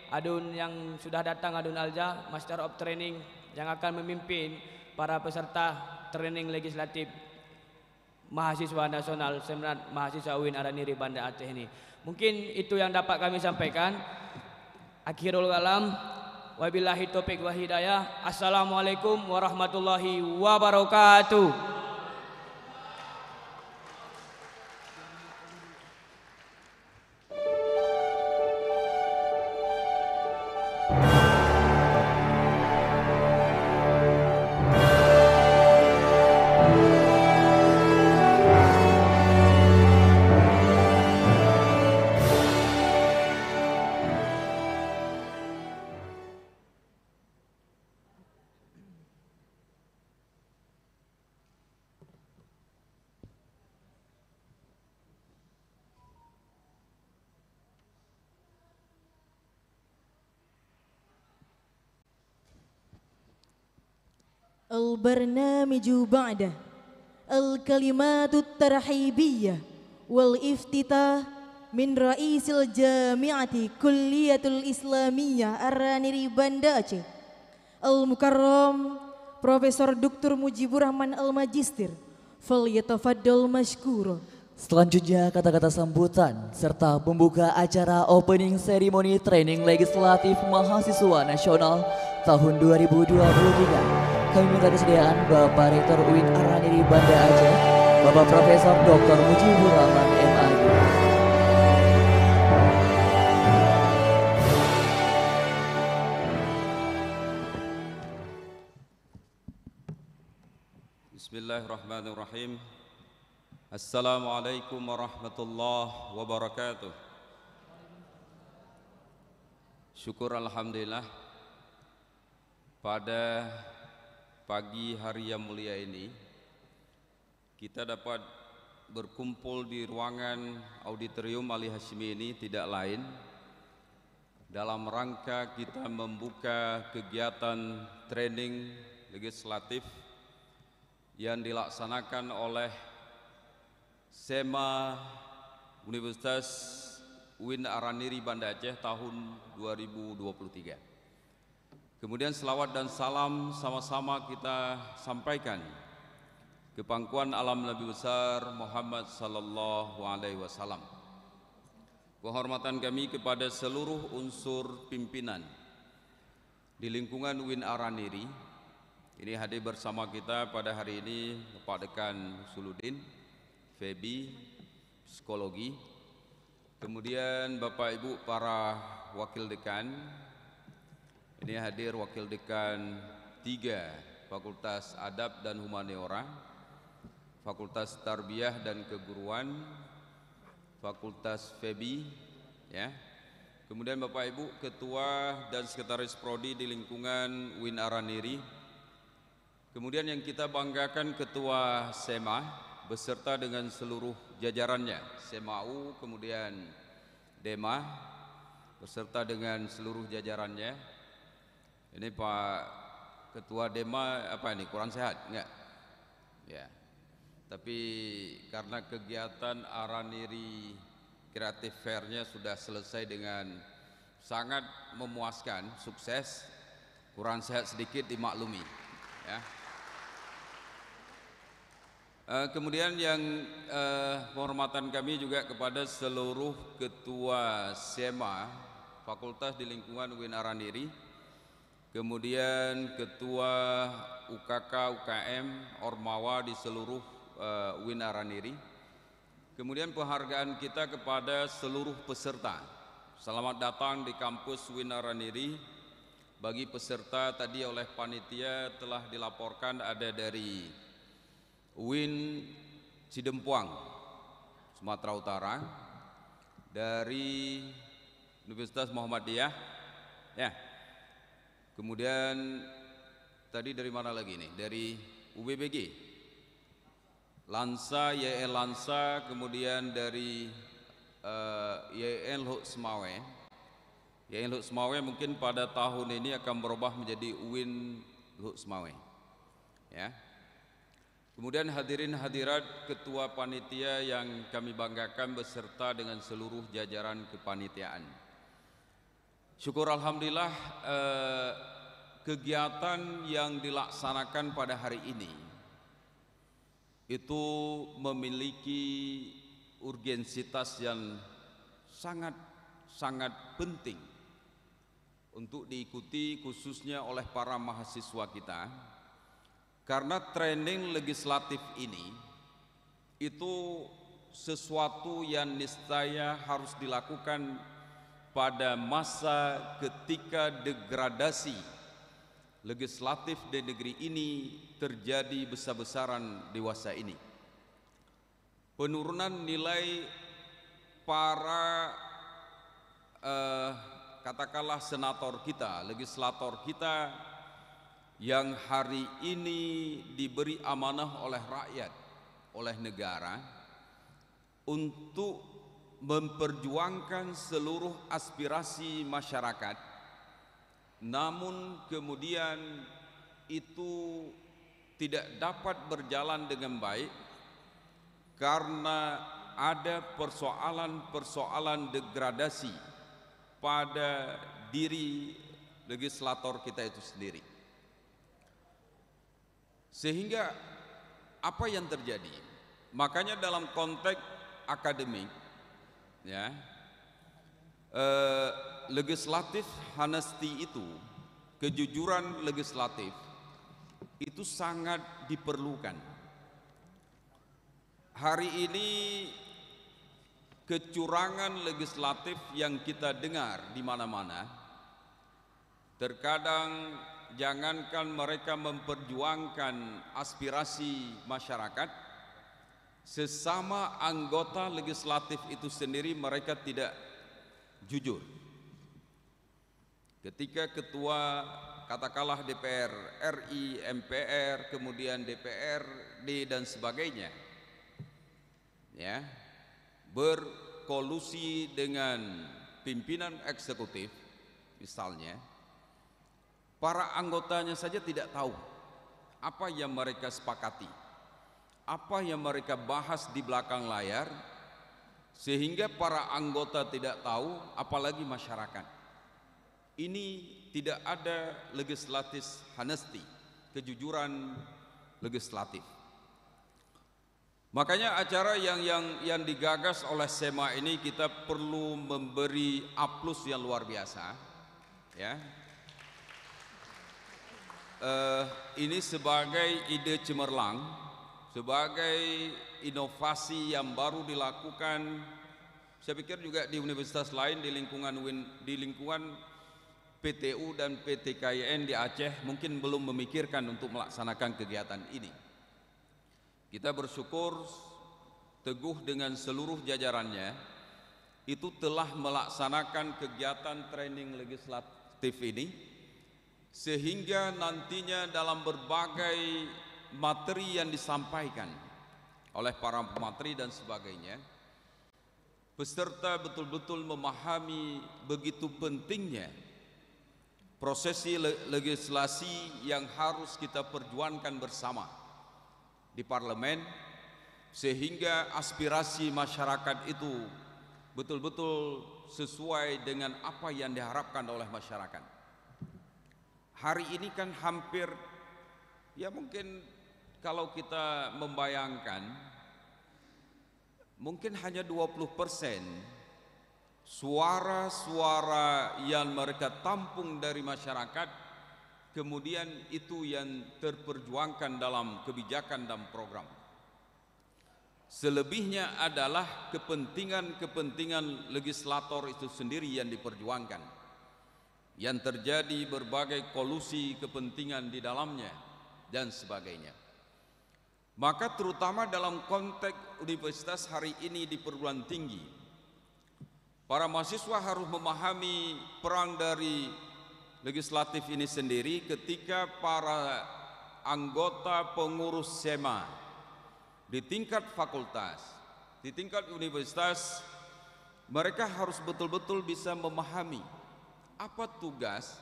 Speaker 6: Adun yang sudah datang Adun Alja Master of Training yang akan memimpin para peserta training legislatif mahasiswa nasional Senat Mahasiswa UIN Araniri Banda Aceh ini. Mungkin itu yang dapat kami sampaikan. Akhirul kalam wabillahi taufik wa hidayah. Assalamualaikum warahmatullahi wabarakatuh.
Speaker 2: البرنامج بعده الكلمات الترحيبية والافتتاح من رئيس الجامعة كلية الإسلامية الرانيري بanda Aceh المكرم Profesor Dr. Mujibur Rahman Al-Majistir Falyatafaddal mashkura
Speaker 1: Selanjutnya kata-kata sambutan serta pembuka acara opening ceremony training legislatif mahasiswa nasional tahun 2023 kami minta kesediaan Bapak Rektor UIN Araniri Banda Aceh, Bapak Profesor Dr. Mujibur Rahman MA.
Speaker 7: Bismillahirrahmanirrahim. Assalamualaikum warahmatullahi wabarakatuh. Syukur Alhamdulillah pada pagi hari yang mulia ini kita dapat berkumpul di ruangan auditorium Ali Hashimi ini tidak lain dalam rangka kita membuka kegiatan training legislatif yang dilaksanakan oleh SEMA Universitas UIN Araniri Banda Aceh tahun 2023. Kemudian selawat dan salam sama-sama kita sampaikan ke pangkuan alam Nabi besar Muhammad sallallahu alaihi wasallam. Penghormatan kami kepada seluruh unsur pimpinan di lingkungan UIN Araniri. Ini hadir bersama kita pada hari ini Bapak Dekan Suludin, Febi, Psikologi, kemudian Bapak Ibu para wakil dekan, ini hadir wakil dekan tiga Fakultas Adab dan Humaniora, Fakultas Tarbiyah dan Keguruan, Fakultas FEBI, ya. Kemudian Bapak Ibu Ketua dan Sekretaris Prodi di lingkungan Win Araniri. Kemudian yang kita banggakan Ketua SEMA beserta dengan seluruh jajarannya, SEMAU, kemudian DEMA beserta dengan seluruh jajarannya ini Pak Ketua Dema apa ini kurang sehat enggak? Ya. Tapi karena kegiatan Araniri Kreatif Fairnya sudah selesai dengan sangat memuaskan, sukses, kurang sehat sedikit dimaklumi. Ya. Uh, kemudian yang uh, penghormatan kami juga kepada seluruh ketua SEMA Fakultas di lingkungan UIN Araniri kemudian ketua UKK UKM Ormawa di seluruh uh, Win Araniri kemudian penghargaan kita kepada seluruh peserta. Selamat datang di kampus Win Araniri bagi peserta tadi oleh panitia telah dilaporkan ada dari Win Cidempuang Sumatera Utara. Dari Universitas Muhammadiyah. Ya Kemudian tadi dari mana lagi nih? Dari UBBG. Lansa, YL Lansa, kemudian dari uh, eh, YL Huk Semawe. YL Huk Semawe mungkin pada tahun ini akan berubah menjadi UIN Huk Semawe. Ya. Kemudian hadirin hadirat ketua panitia yang kami banggakan beserta dengan seluruh jajaran kepanitiaan. Syukur Alhamdulillah eh, kegiatan yang dilaksanakan pada hari ini itu memiliki urgensitas yang sangat sangat penting untuk diikuti khususnya oleh para mahasiswa kita. Karena training legislatif ini itu sesuatu yang niscaya harus dilakukan pada masa ketika degradasi legislatif di negeri ini terjadi besar-besaran dewasa ini. Penurunan nilai para eh, katakanlah senator kita, legislator kita yang hari ini diberi amanah oleh rakyat, oleh negara untuk memperjuangkan seluruh aspirasi masyarakat. Namun kemudian itu tidak dapat berjalan dengan baik karena ada persoalan-persoalan degradasi pada diri legislator kita itu sendiri. Sehingga apa yang terjadi? Makanya dalam konteks akademik ya. Eh, legislatif honesty itu kejujuran legislatif itu sangat diperlukan. Hari ini kecurangan legislatif yang kita dengar di mana-mana terkadang jangankan mereka memperjuangkan aspirasi masyarakat sesama anggota legislatif itu sendiri mereka tidak jujur. ketika ketua katakanlah DPR RI, MPR, kemudian DPRD dan sebagainya ya berkolusi dengan pimpinan eksekutif misalnya para anggotanya saja tidak tahu apa yang mereka sepakati apa yang mereka bahas di belakang layar sehingga para anggota tidak tahu apalagi masyarakat. Ini tidak ada legislatif honesty kejujuran legislatif. Makanya acara yang yang yang digagas oleh SEMA ini kita perlu memberi aplaus yang luar biasa, ya. Uh, ini sebagai ide cemerlang, sebagai inovasi yang baru dilakukan. Saya pikir juga di universitas lain di lingkungan di lingkungan PTU dan PTKIN di Aceh mungkin belum memikirkan untuk melaksanakan kegiatan ini. Kita bersyukur teguh dengan seluruh jajarannya itu telah melaksanakan kegiatan training legislatif ini sehingga nantinya dalam berbagai materi yang disampaikan oleh para pemateri dan sebagainya peserta betul-betul memahami begitu pentingnya prosesi legislasi yang harus kita perjuangkan bersama di parlemen sehingga aspirasi masyarakat itu betul-betul sesuai dengan apa yang diharapkan oleh masyarakat. Hari ini kan hampir ya mungkin kalau kita membayangkan mungkin hanya 20% suara-suara yang mereka tampung dari masyarakat kemudian itu yang terperjuangkan dalam kebijakan dan program. Selebihnya adalah kepentingan-kepentingan legislator itu sendiri yang diperjuangkan. Yang terjadi berbagai kolusi kepentingan di dalamnya dan sebagainya. Maka terutama dalam konteks universitas hari ini di perguruan tinggi, para mahasiswa harus memahami perang dari legislatif ini sendiri ketika para anggota pengurus SEMA di tingkat fakultas, di tingkat universitas mereka harus betul-betul bisa memahami apa tugas,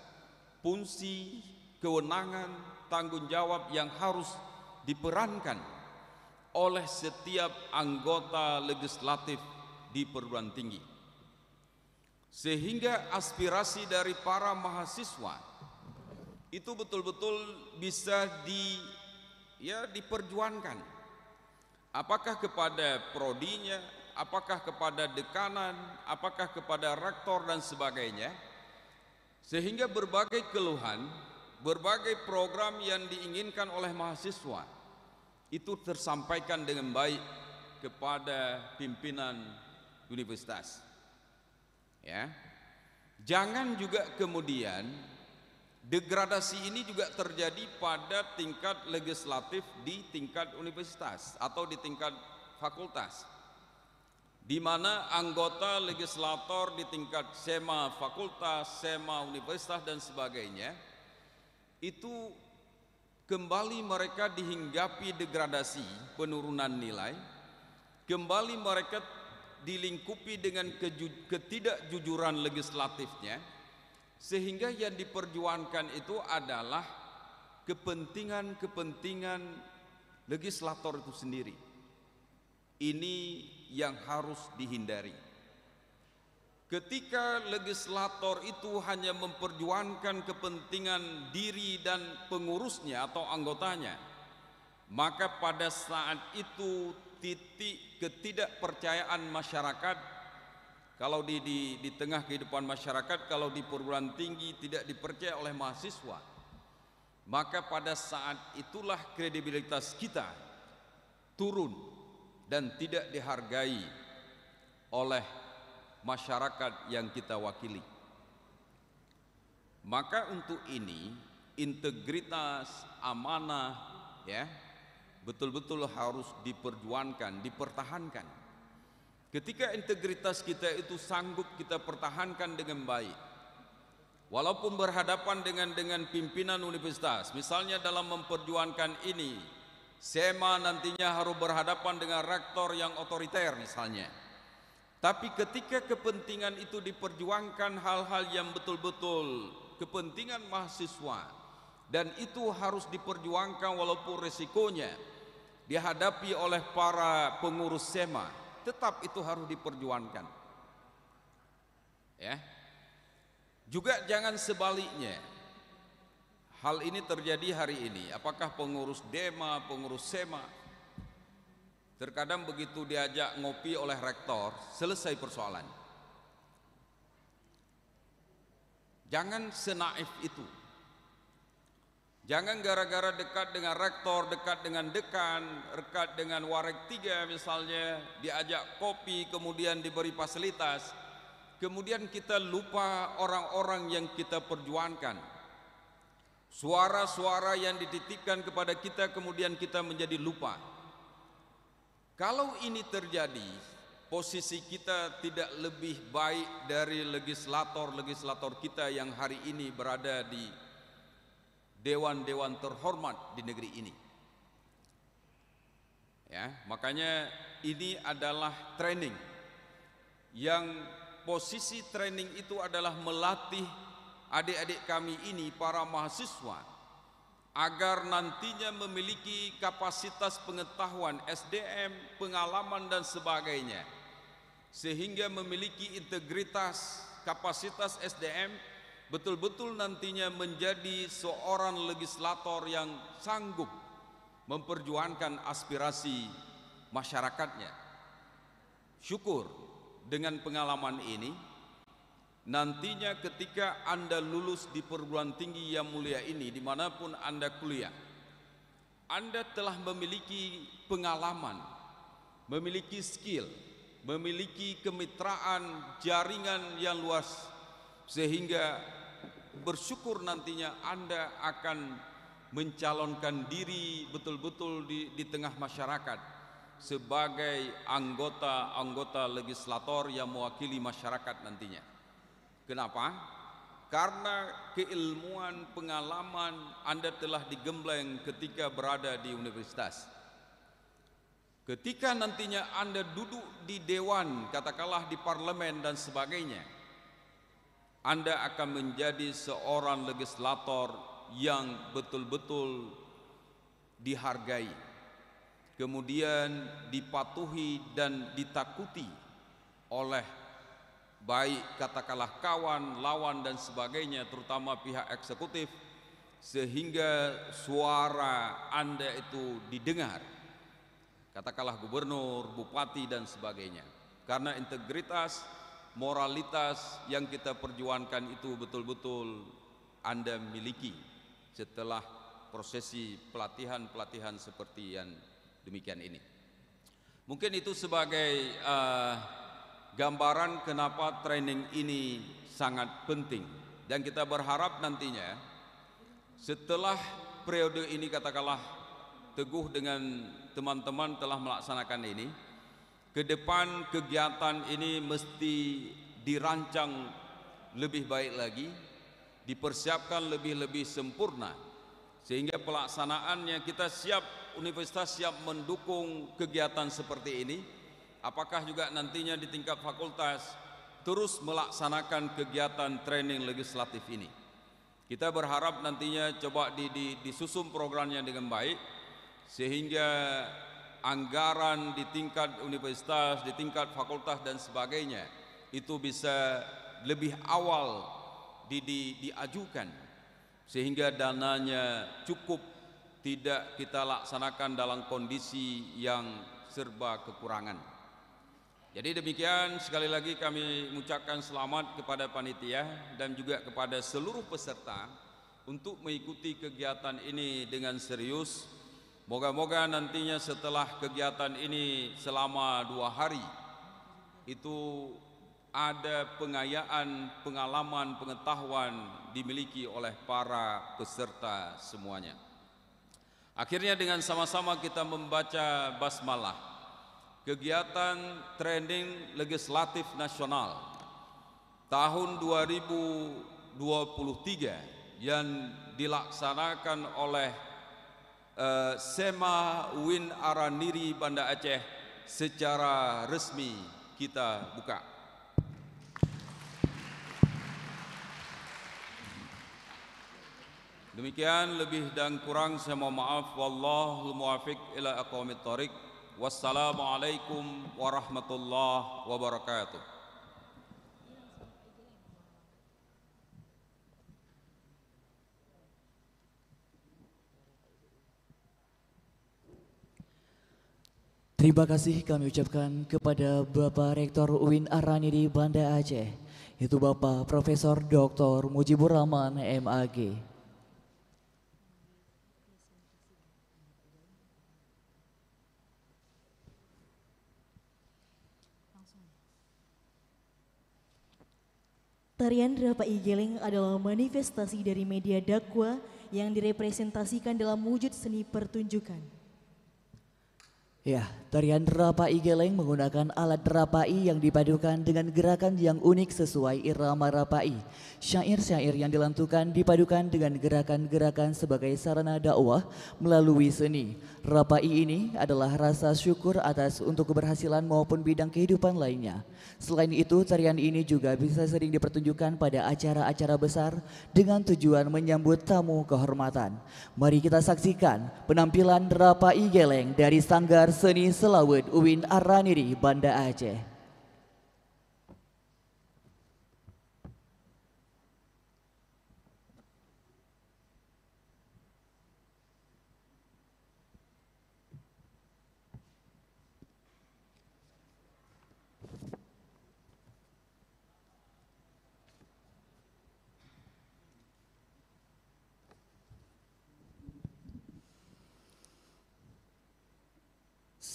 Speaker 7: fungsi, kewenangan, tanggung jawab yang harus diperankan oleh setiap anggota legislatif di perguruan tinggi. Sehingga aspirasi dari para mahasiswa itu betul-betul bisa di ya diperjuangkan. Apakah kepada prodinya apakah kepada dekanan apakah kepada rektor dan sebagainya sehingga berbagai keluhan berbagai program yang diinginkan oleh mahasiswa itu tersampaikan dengan baik kepada pimpinan universitas. Ya. Jangan juga kemudian degradasi ini juga terjadi pada tingkat legislatif di tingkat universitas atau di tingkat fakultas. Di mana anggota legislator di tingkat SEMA fakultas, SEMA universitas dan sebagainya itu kembali mereka dihinggapi degradasi penurunan nilai. Kembali mereka dilingkupi dengan ketidakjujuran legislatifnya. Sehingga yang diperjuangkan itu adalah kepentingan-kepentingan legislator itu sendiri. Ini yang harus dihindari ketika legislator itu hanya memperjuangkan kepentingan diri dan pengurusnya atau anggotanya maka pada saat itu titik ketidakpercayaan masyarakat kalau di, di, di tengah kehidupan masyarakat kalau di perguruan tinggi tidak dipercaya oleh mahasiswa maka pada saat itulah kredibilitas kita turun dan tidak dihargai oleh masyarakat yang kita wakili maka untuk ini integritas amanah ya betul-betul harus diperjuangkan, dipertahankan. Ketika integritas kita itu sanggup kita pertahankan dengan baik, Walaupun berhadapan dengan dengan pimpinan universitas, misalnya dalam memperjuangkan ini, SEMA nantinya harus berhadapan dengan rektor yang otoriter misalnya. Tapi ketika kepentingan itu diperjuangkan hal-hal yang betul-betul kepentingan mahasiswa dan itu harus diperjuangkan walaupun resikonya dihadapi oleh para pengurus SEMA, tetap itu harus diperjuangkan. Ya, juga jangan sebaliknya. Hal ini terjadi hari ini. Apakah pengurus Dema, pengurus Sema terkadang begitu diajak ngopi oleh rektor, selesai persoalan. Jangan senaif itu. Jangan gara-gara dekat dengan rektor, dekat dengan dekan, dekat dengan warek tiga misalnya, diajak kopi kemudian diberi fasilitas, kemudian kita lupa orang-orang yang kita perjuangkan. Suara-suara yang dititipkan kepada kita kemudian kita menjadi lupa. Kalau ini terjadi, posisi kita tidak lebih baik dari legislator-legislator kita yang hari ini berada di dewan-dewan terhormat di negeri ini. Ya, makanya ini adalah training yang posisi training itu adalah melatih adik-adik kami ini para mahasiswa agar nantinya memiliki kapasitas pengetahuan SDM, pengalaman dan sebagainya sehingga memiliki integritas kapasitas SDM betul-betul nantinya menjadi seorang legislator yang sanggup memperjuangkan aspirasi masyarakatnya. Syukur dengan pengalaman ini nantinya ketika anda lulus di perguruan tinggi yang mulia ini di mana pun anda kuliah anda telah memiliki pengalaman memiliki skill memiliki kemitraan jaringan yang luas sehingga bersyukur nantinya anda akan mencalonkan diri betul-betul di, di tengah masyarakat sebagai anggota-anggota legislator yang mewakili masyarakat nantinya. Kenapa? Karena keilmuan pengalaman Anda telah digembleng ketika berada di universitas. Ketika nantinya Anda duduk di dewan, katakanlah di parlemen dan sebagainya, Anda akan menjadi seorang legislator yang betul-betul dihargai kemudian dipatuhi dan ditakuti oleh baik katakanlah kawan, lawan dan sebagainya terutama pihak eksekutif sehingga suara Anda itu didengar katakanlah gubernur, bupati dan sebagainya karena integritas moralitas yang kita perjuangkan itu betul-betul Anda miliki setelah prosesi pelatihan-pelatihan seperti yang demikian ini. Mungkin itu sebagai uh, gambaran kenapa training ini sangat penting. Dan kita berharap nantinya setelah periode ini katakanlah teguh dengan teman-teman telah melaksanakan ini ke depan kegiatan ini mesti dirancang lebih baik lagi dipersiapkan lebih-lebih sempurna sehingga pelaksanaannya kita siap universitas siap mendukung kegiatan seperti ini apakah juga nantinya di tingkat fakultas terus melaksanakan kegiatan training legislatif ini kita berharap nantinya coba di, di, disusun programnya dengan baik sehingga anggaran di tingkat universitas, di tingkat fakultas dan sebagainya itu bisa lebih awal di, di, diajukan sehingga dananya cukup tidak kita laksanakan dalam kondisi yang serba kekurangan. Jadi demikian sekali lagi kami mengucapkan selamat kepada panitia dan juga kepada seluruh peserta untuk mengikuti kegiatan ini dengan serius. Moga-moga nantinya setelah kegiatan ini selama dua hari itu ada pengayaan, pengalaman, pengetahuan dimiliki oleh para peserta semuanya. Akhirnya dengan sama-sama kita membaca basmalah kegiatan training legislatif nasional tahun 2012 2023 yang dilaksanakan oleh uh, Sema Win Araniri Banda Aceh secara resmi kita buka. Demikian lebih dan kurang saya mohon maaf wallahu muwafiq ila aqwamit thariq. Wassalamualaikum warahmatullahi wabarakatuh.
Speaker 1: Terima kasih kami ucapkan kepada Bapak Rektor UIN Araniri Banda Aceh, itu Bapak Profesor Dr. Mujibur Rahman MAG.
Speaker 2: Tarian Rapai Geleng adalah manifestasi dari media dakwah yang direpresentasikan dalam wujud seni pertunjukan.
Speaker 1: Ya, tarian Rapai Geleng menggunakan alat Rapai yang dipadukan dengan gerakan yang unik sesuai irama Rapai. Syair-syair yang dilantukan dipadukan dengan gerakan-gerakan sebagai sarana dakwah melalui seni. Rapai ini adalah rasa syukur atas untuk keberhasilan maupun bidang kehidupan lainnya. Selain itu, tarian ini juga bisa sering dipertunjukkan pada acara-acara besar dengan tujuan menyambut tamu kehormatan. Mari kita saksikan penampilan Rapai Geleng dari Sanggar Seni Selawet Uwin Araniri Banda Aceh.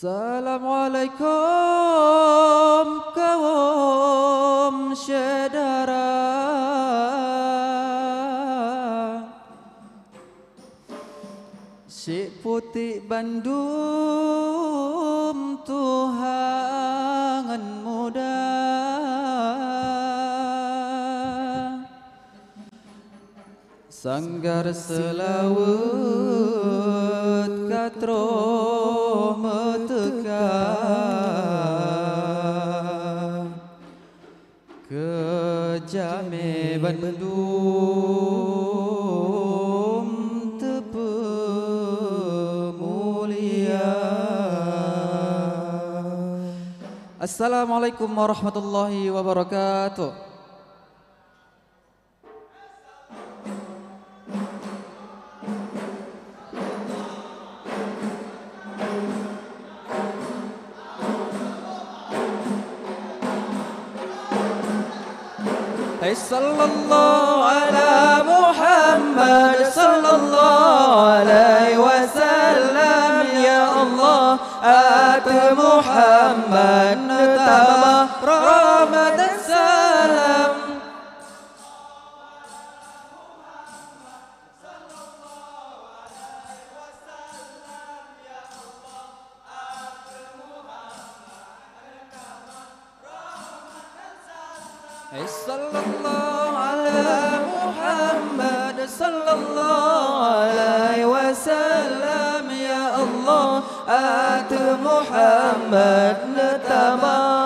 Speaker 8: Assalamualaikum kaum saudara Si putih Bandung Tuhan muda. Sanggar selawut katro meteka Kejame Bandung tepe mulia Assalamualaikum warahmatullahi wabarakatuh Hey sallallahu ala Muhammad sallallahu alaihi wasallam ya Allah at Muhammad tama rahmat dan salam Muhammad tama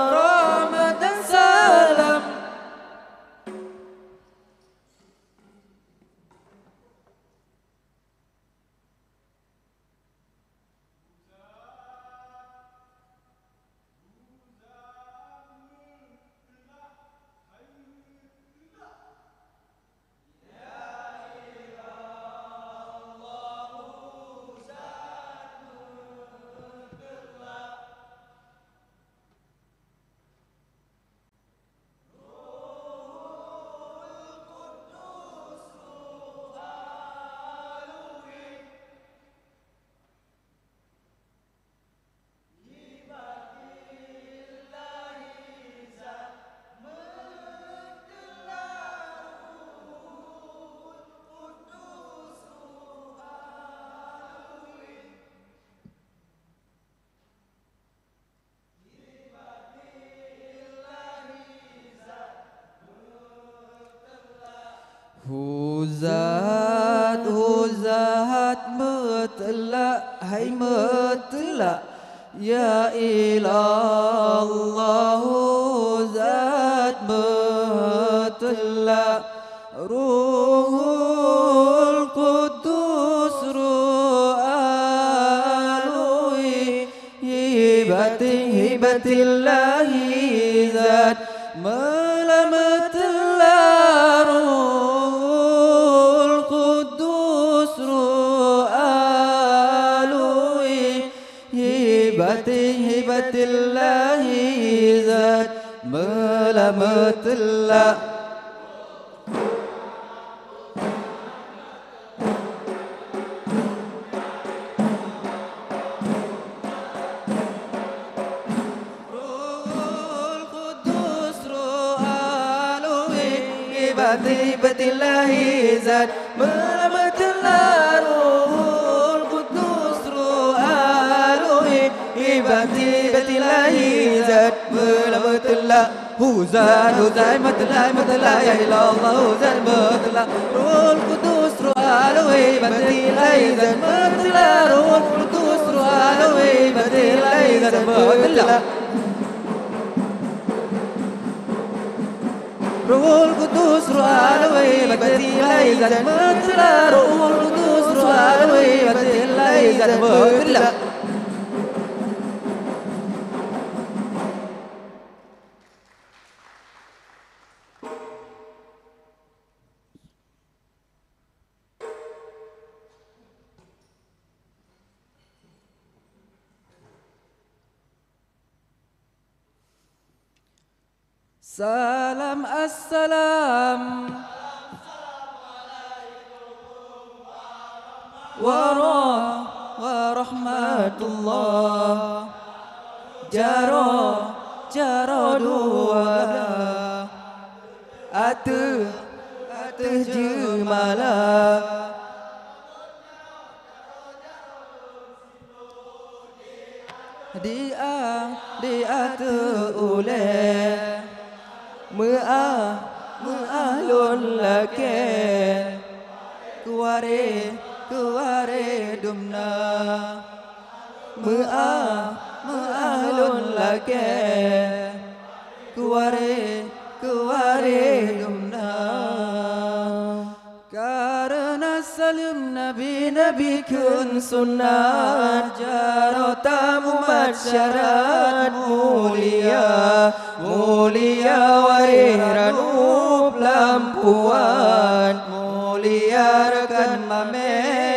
Speaker 8: سلام السلام. ورحمة ورحمة الله. جرى جرى دولا. أت أت جمالا. دي أ دي أت أولي. مئة مئة لك كواري كواري دمنا مئة مئة لك كواري كواري Nabi Nabi kun sunnah. Jaro tamu masyarakat mulia. Mulia wariranu pelampuan Mulia rekan mame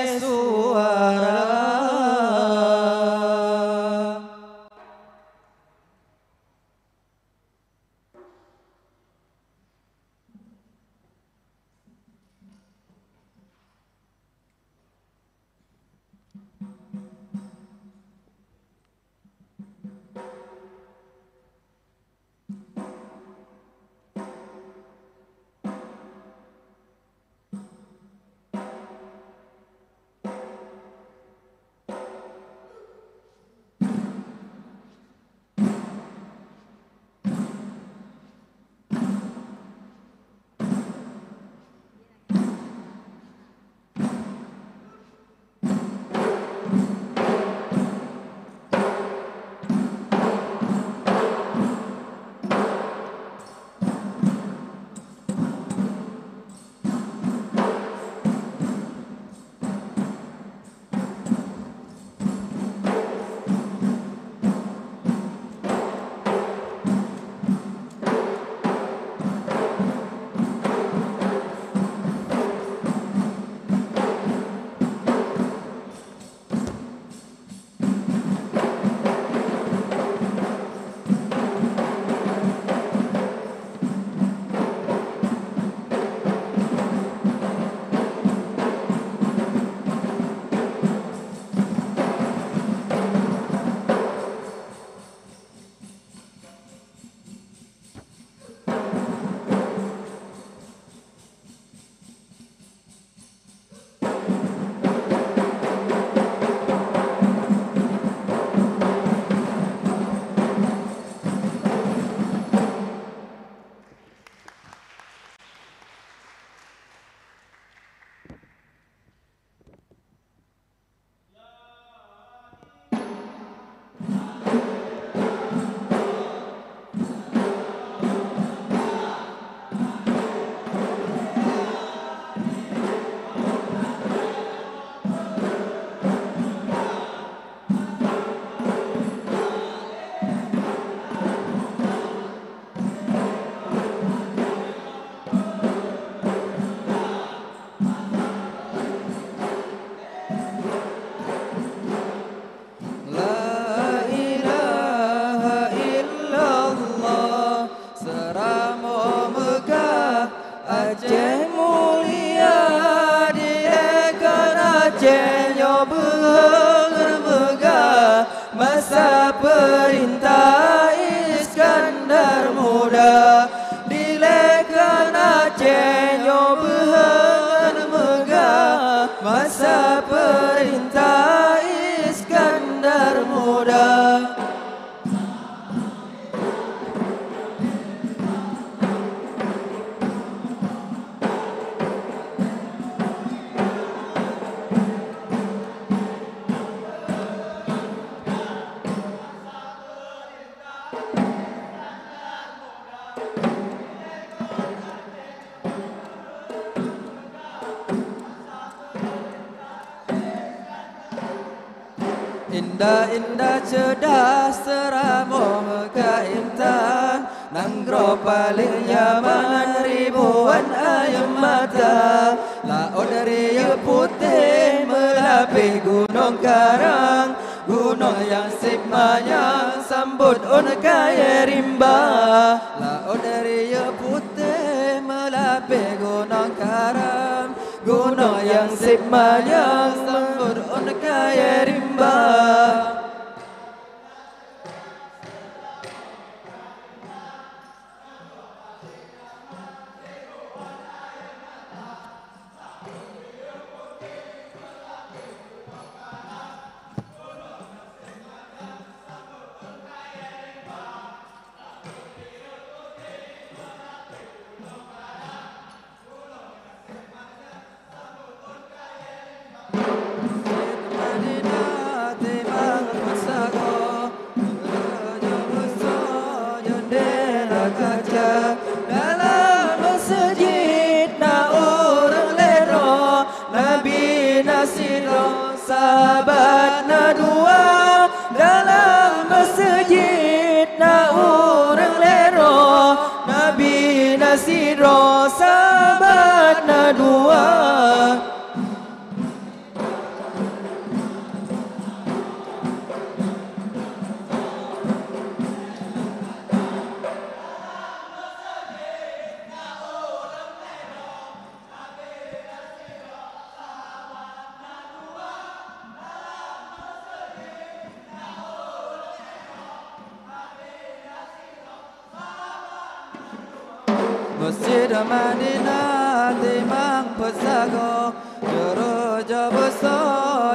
Speaker 8: Masjid Madinah timang pesago Juru jabuso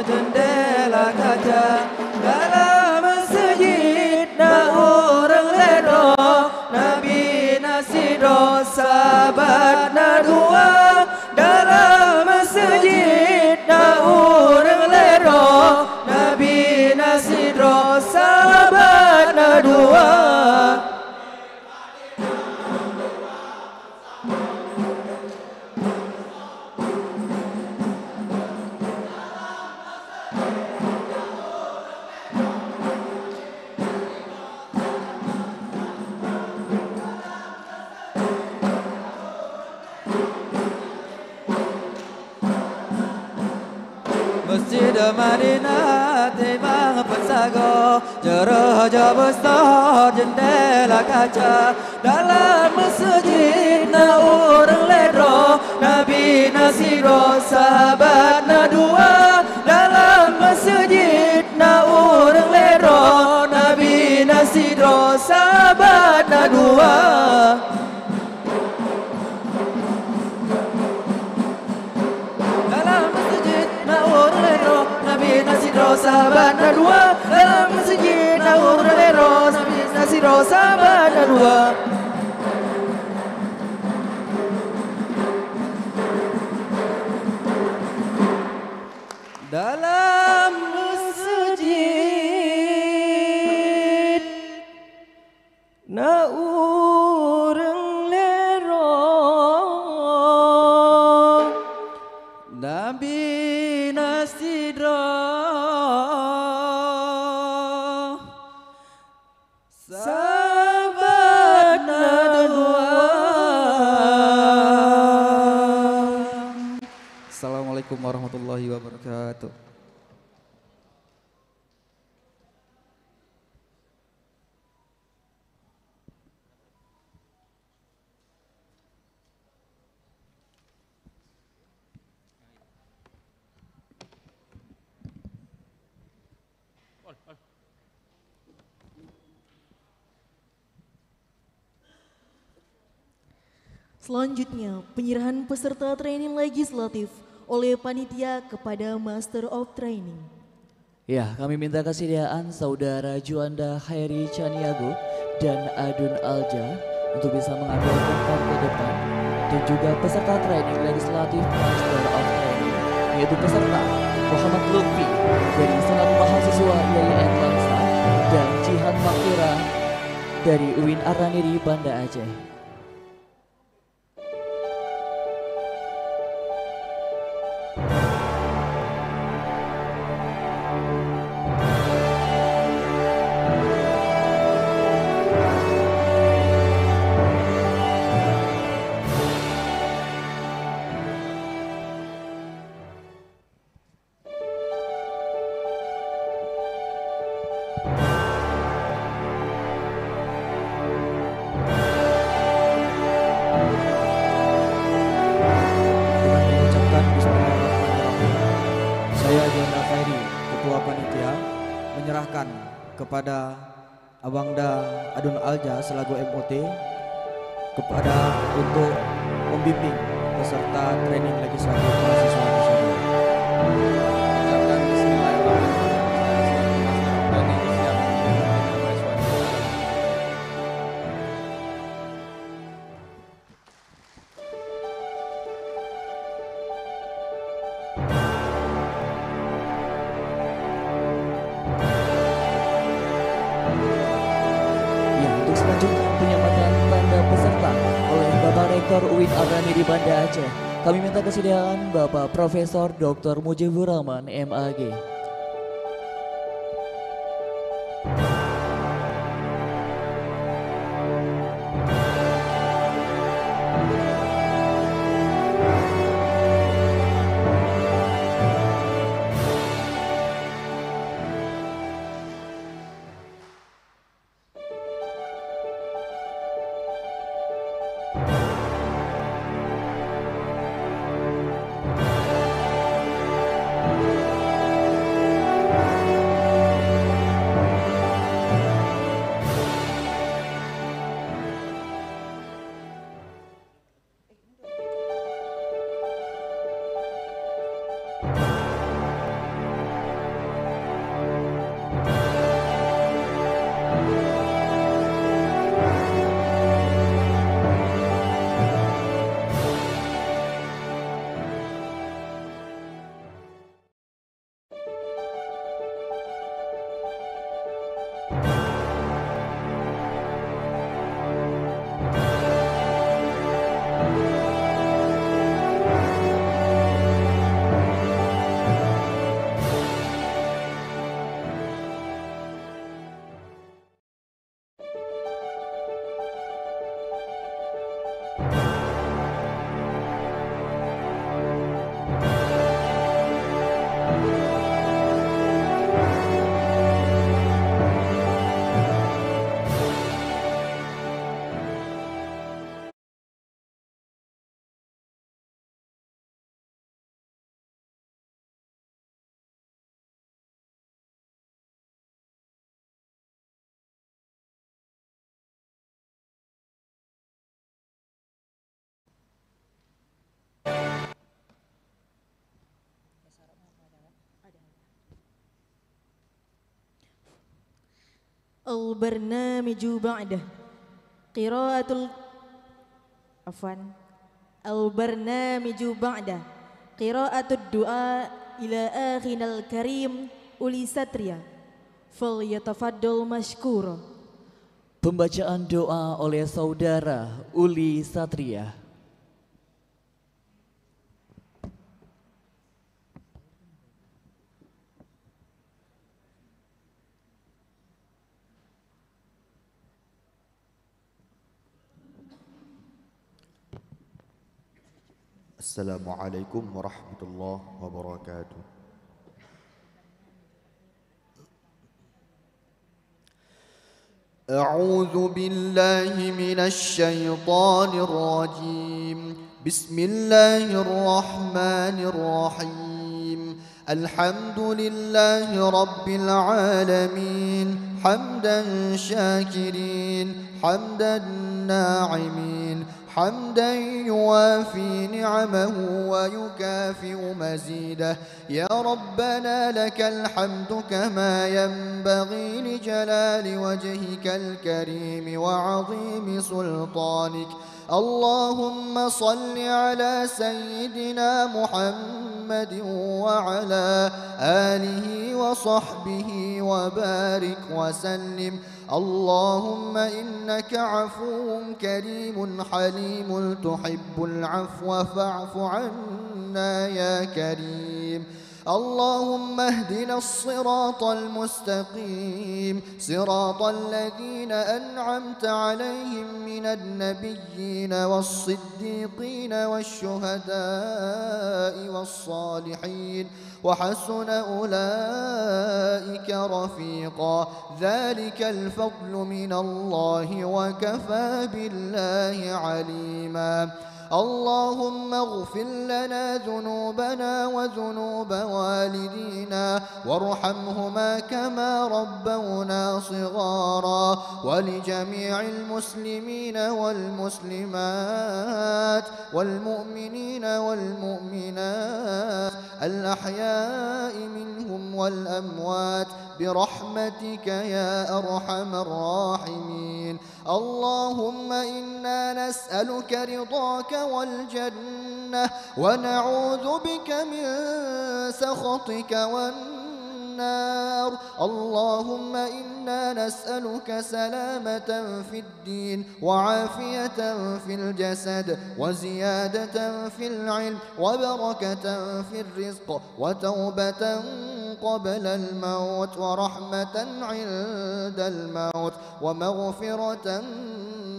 Speaker 8: jendela kaca Dalam masjid na orang ledo Nabi nasido sahabat besar jendela kaca. Dalam masjid na orang ledro nabi nasiro sahabat na dua dalam masjid na orang ledro nabi nasiro sahabat na dua dalam masjid na orang ledro nabi nasiro sahabat na dua sabah kalwa
Speaker 2: Selanjutnya, penyerahan peserta training legislatif oleh panitia kepada Master of Training.
Speaker 1: Ya, kami minta kesediaan saudara Juanda Khairi Chaniago dan Adun Alja untuk bisa mengambil tempat ke depan dan juga peserta training legislatif Master of Training yaitu peserta Muhammad Lutfi dari Senat Mahasiswa IAIN Langsa dan Jihan Makira dari UIN Araniri Banda Aceh.
Speaker 5: Kepada Abangda Adun Alja selaku MOT kepada untuk membimbing peserta training legislatif mahasiswa
Speaker 1: kesediaan Bapak Profesor Dr. Mujibur Rahman MAG.
Speaker 2: Al-barnamiju ba'dah. Qiraatul Afwan Al-barnamiju ba'dah. Qiraatul du'a ila akhinal karim uli satria Fal yatafaddal mashkura.
Speaker 1: Pembacaan doa oleh saudara Uli Satria.
Speaker 3: السلام عليكم ورحمة الله وبركاته. أعوذ بالله من الشيطان الرجيم. بسم الله الرحمن الرحيم. الحمد لله رب العالمين. حمدا شاكرين. حمدا ناعمين. حمدا يوافي نعمه ويكافئ مزيده. يا ربنا لك الحمد كما ينبغي لجلال وجهك الكريم وعظيم سلطانك. اللهم صل على سيدنا محمد وعلى آله وصحبه وبارك وسلم. اللهم إنك عفو كريم حليم تحب العفو فاعف عنا يا كريم. اللهم اهدنا الصراط المستقيم صراط الذين أنعمت عليهم من النبيين والصديقين والشهداء والصالحين وحسن أولئك رفيقا. ذلك الفضل من الله وكفى بالله عليما. اللهم اغفر لنا ذنوبنا وذنوب والدينا وارحمهما كما ربونا صغارا ولجميع المسلمين والمسلمات والمؤمنين والمؤمنات الأحياء منهم والأموات برحمتك يا أرحم الراحمين. اللهم إنا نسألك رضاك والجنة ونعوذ بك من سخطك والنار. اللهم إنا نسألك سلامة في الدين وعافية في الجسد وزيادة في العلم وبركة في الرزق وتوبة قبل الموت ورحمة عند الموت ومغفرة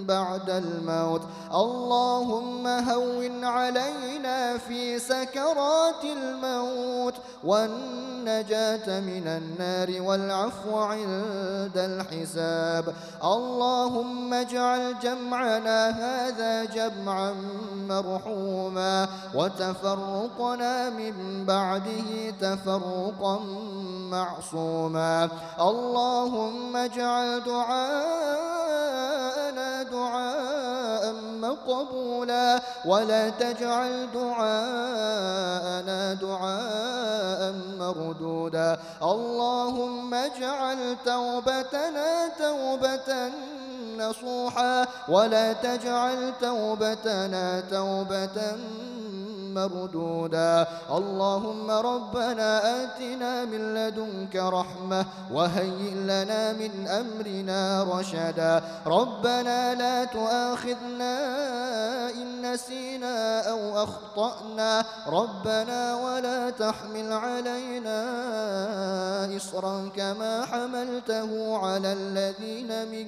Speaker 3: بعد الموت. اللهم هون علينا في سكرات الموت. والنجاة من النار والعفو عند الحساب. اللهم اجعل جمعنا هذا جمعا مرحوما. وتفرقنا من بعده تفرقا معصوما. اللهم اجعل دعاءنا دعاء مقبولا ولا تجعل دعاءنا دعاء مردودا. اللهم اجعل توبتنا توبة نصوحا ولا تجعل توبتنا توبة مردودا. اللهم ربنا آتنا من لدنك رحمة وهيئ لنا من أمرنا رشدا. ربنا لا تؤاخذنا إن نسينا أو أخطأنا. ربنا ولا تحمل علينا إصرا كما حملته على الذين من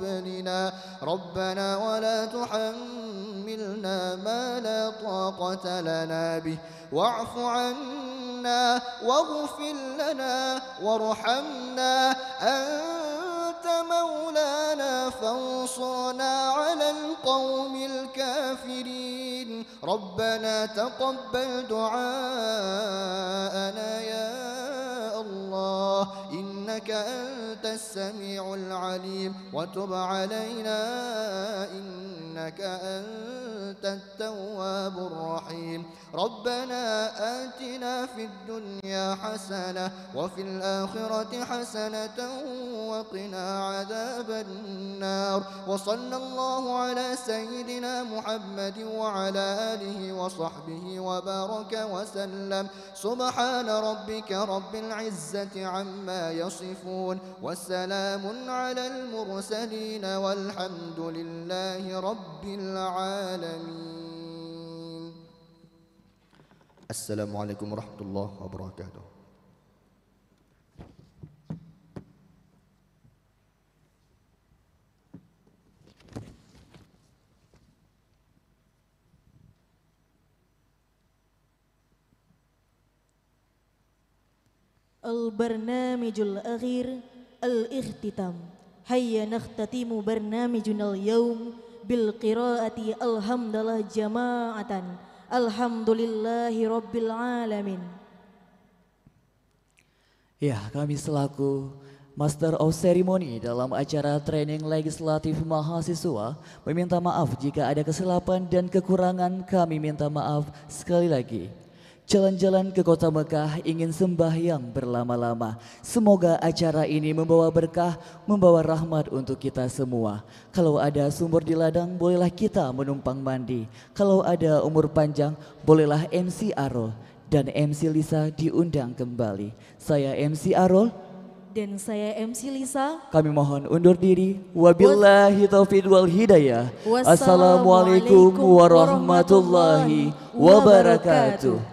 Speaker 3: قبلنا ربنا ولا تحملنا ما لا طاقة لنا به. واعف عنا واغفر لنا وارحمنا. أنت مولانا فانصرنا على القوم الكافرين. ربنا تقبل دعاءنا يا الله. إنك أنت السميع العليم. وتب علينا إنك أنت التواب الرحيم. ربنا آتنا في الدنيا حسنة وفي الآخرة حسنة وقنا عذاب النار. وصلى الله على سيدنا محمد وعلى آله وصحبه وبارك وسلم. سبحان ربك رب العزة عما يصفون وسلام على المرسلين والحمد لله رب العالمين. السلام عليكم ورحمة الله وبركاته.
Speaker 2: Al-Barnamijul Akhir Al-Ikhtitam. Hayya nakhtatimu barnamijunal yaum Bil qiraati alhamdulillah jama'atan. Alhamdulillahi Rabbil Alamin.
Speaker 1: Ya kami selaku Master of Ceremony dalam acara training legislatif mahasiswa meminta maaf jika ada kesilapan dan kekurangan. Kami minta maaf sekali lagi. Jalan-jalan ke kota Mekah ingin sembahyang berlama-lama. Semoga acara ini membawa berkah, membawa rahmat untuk kita semua. Kalau ada sumur di ladang, bolehlah kita menumpang mandi. Kalau ada umur panjang, bolehlah MC Arul dan MC Lisa diundang kembali. Saya MC Arul,
Speaker 2: Dan saya MC Lisa.
Speaker 1: kami mohon undur diri. Wabillahi taufiq wal hidayah.
Speaker 2: Wassalamualaikum
Speaker 1: Assalamualaikum warahmatullahi wabarakatuh.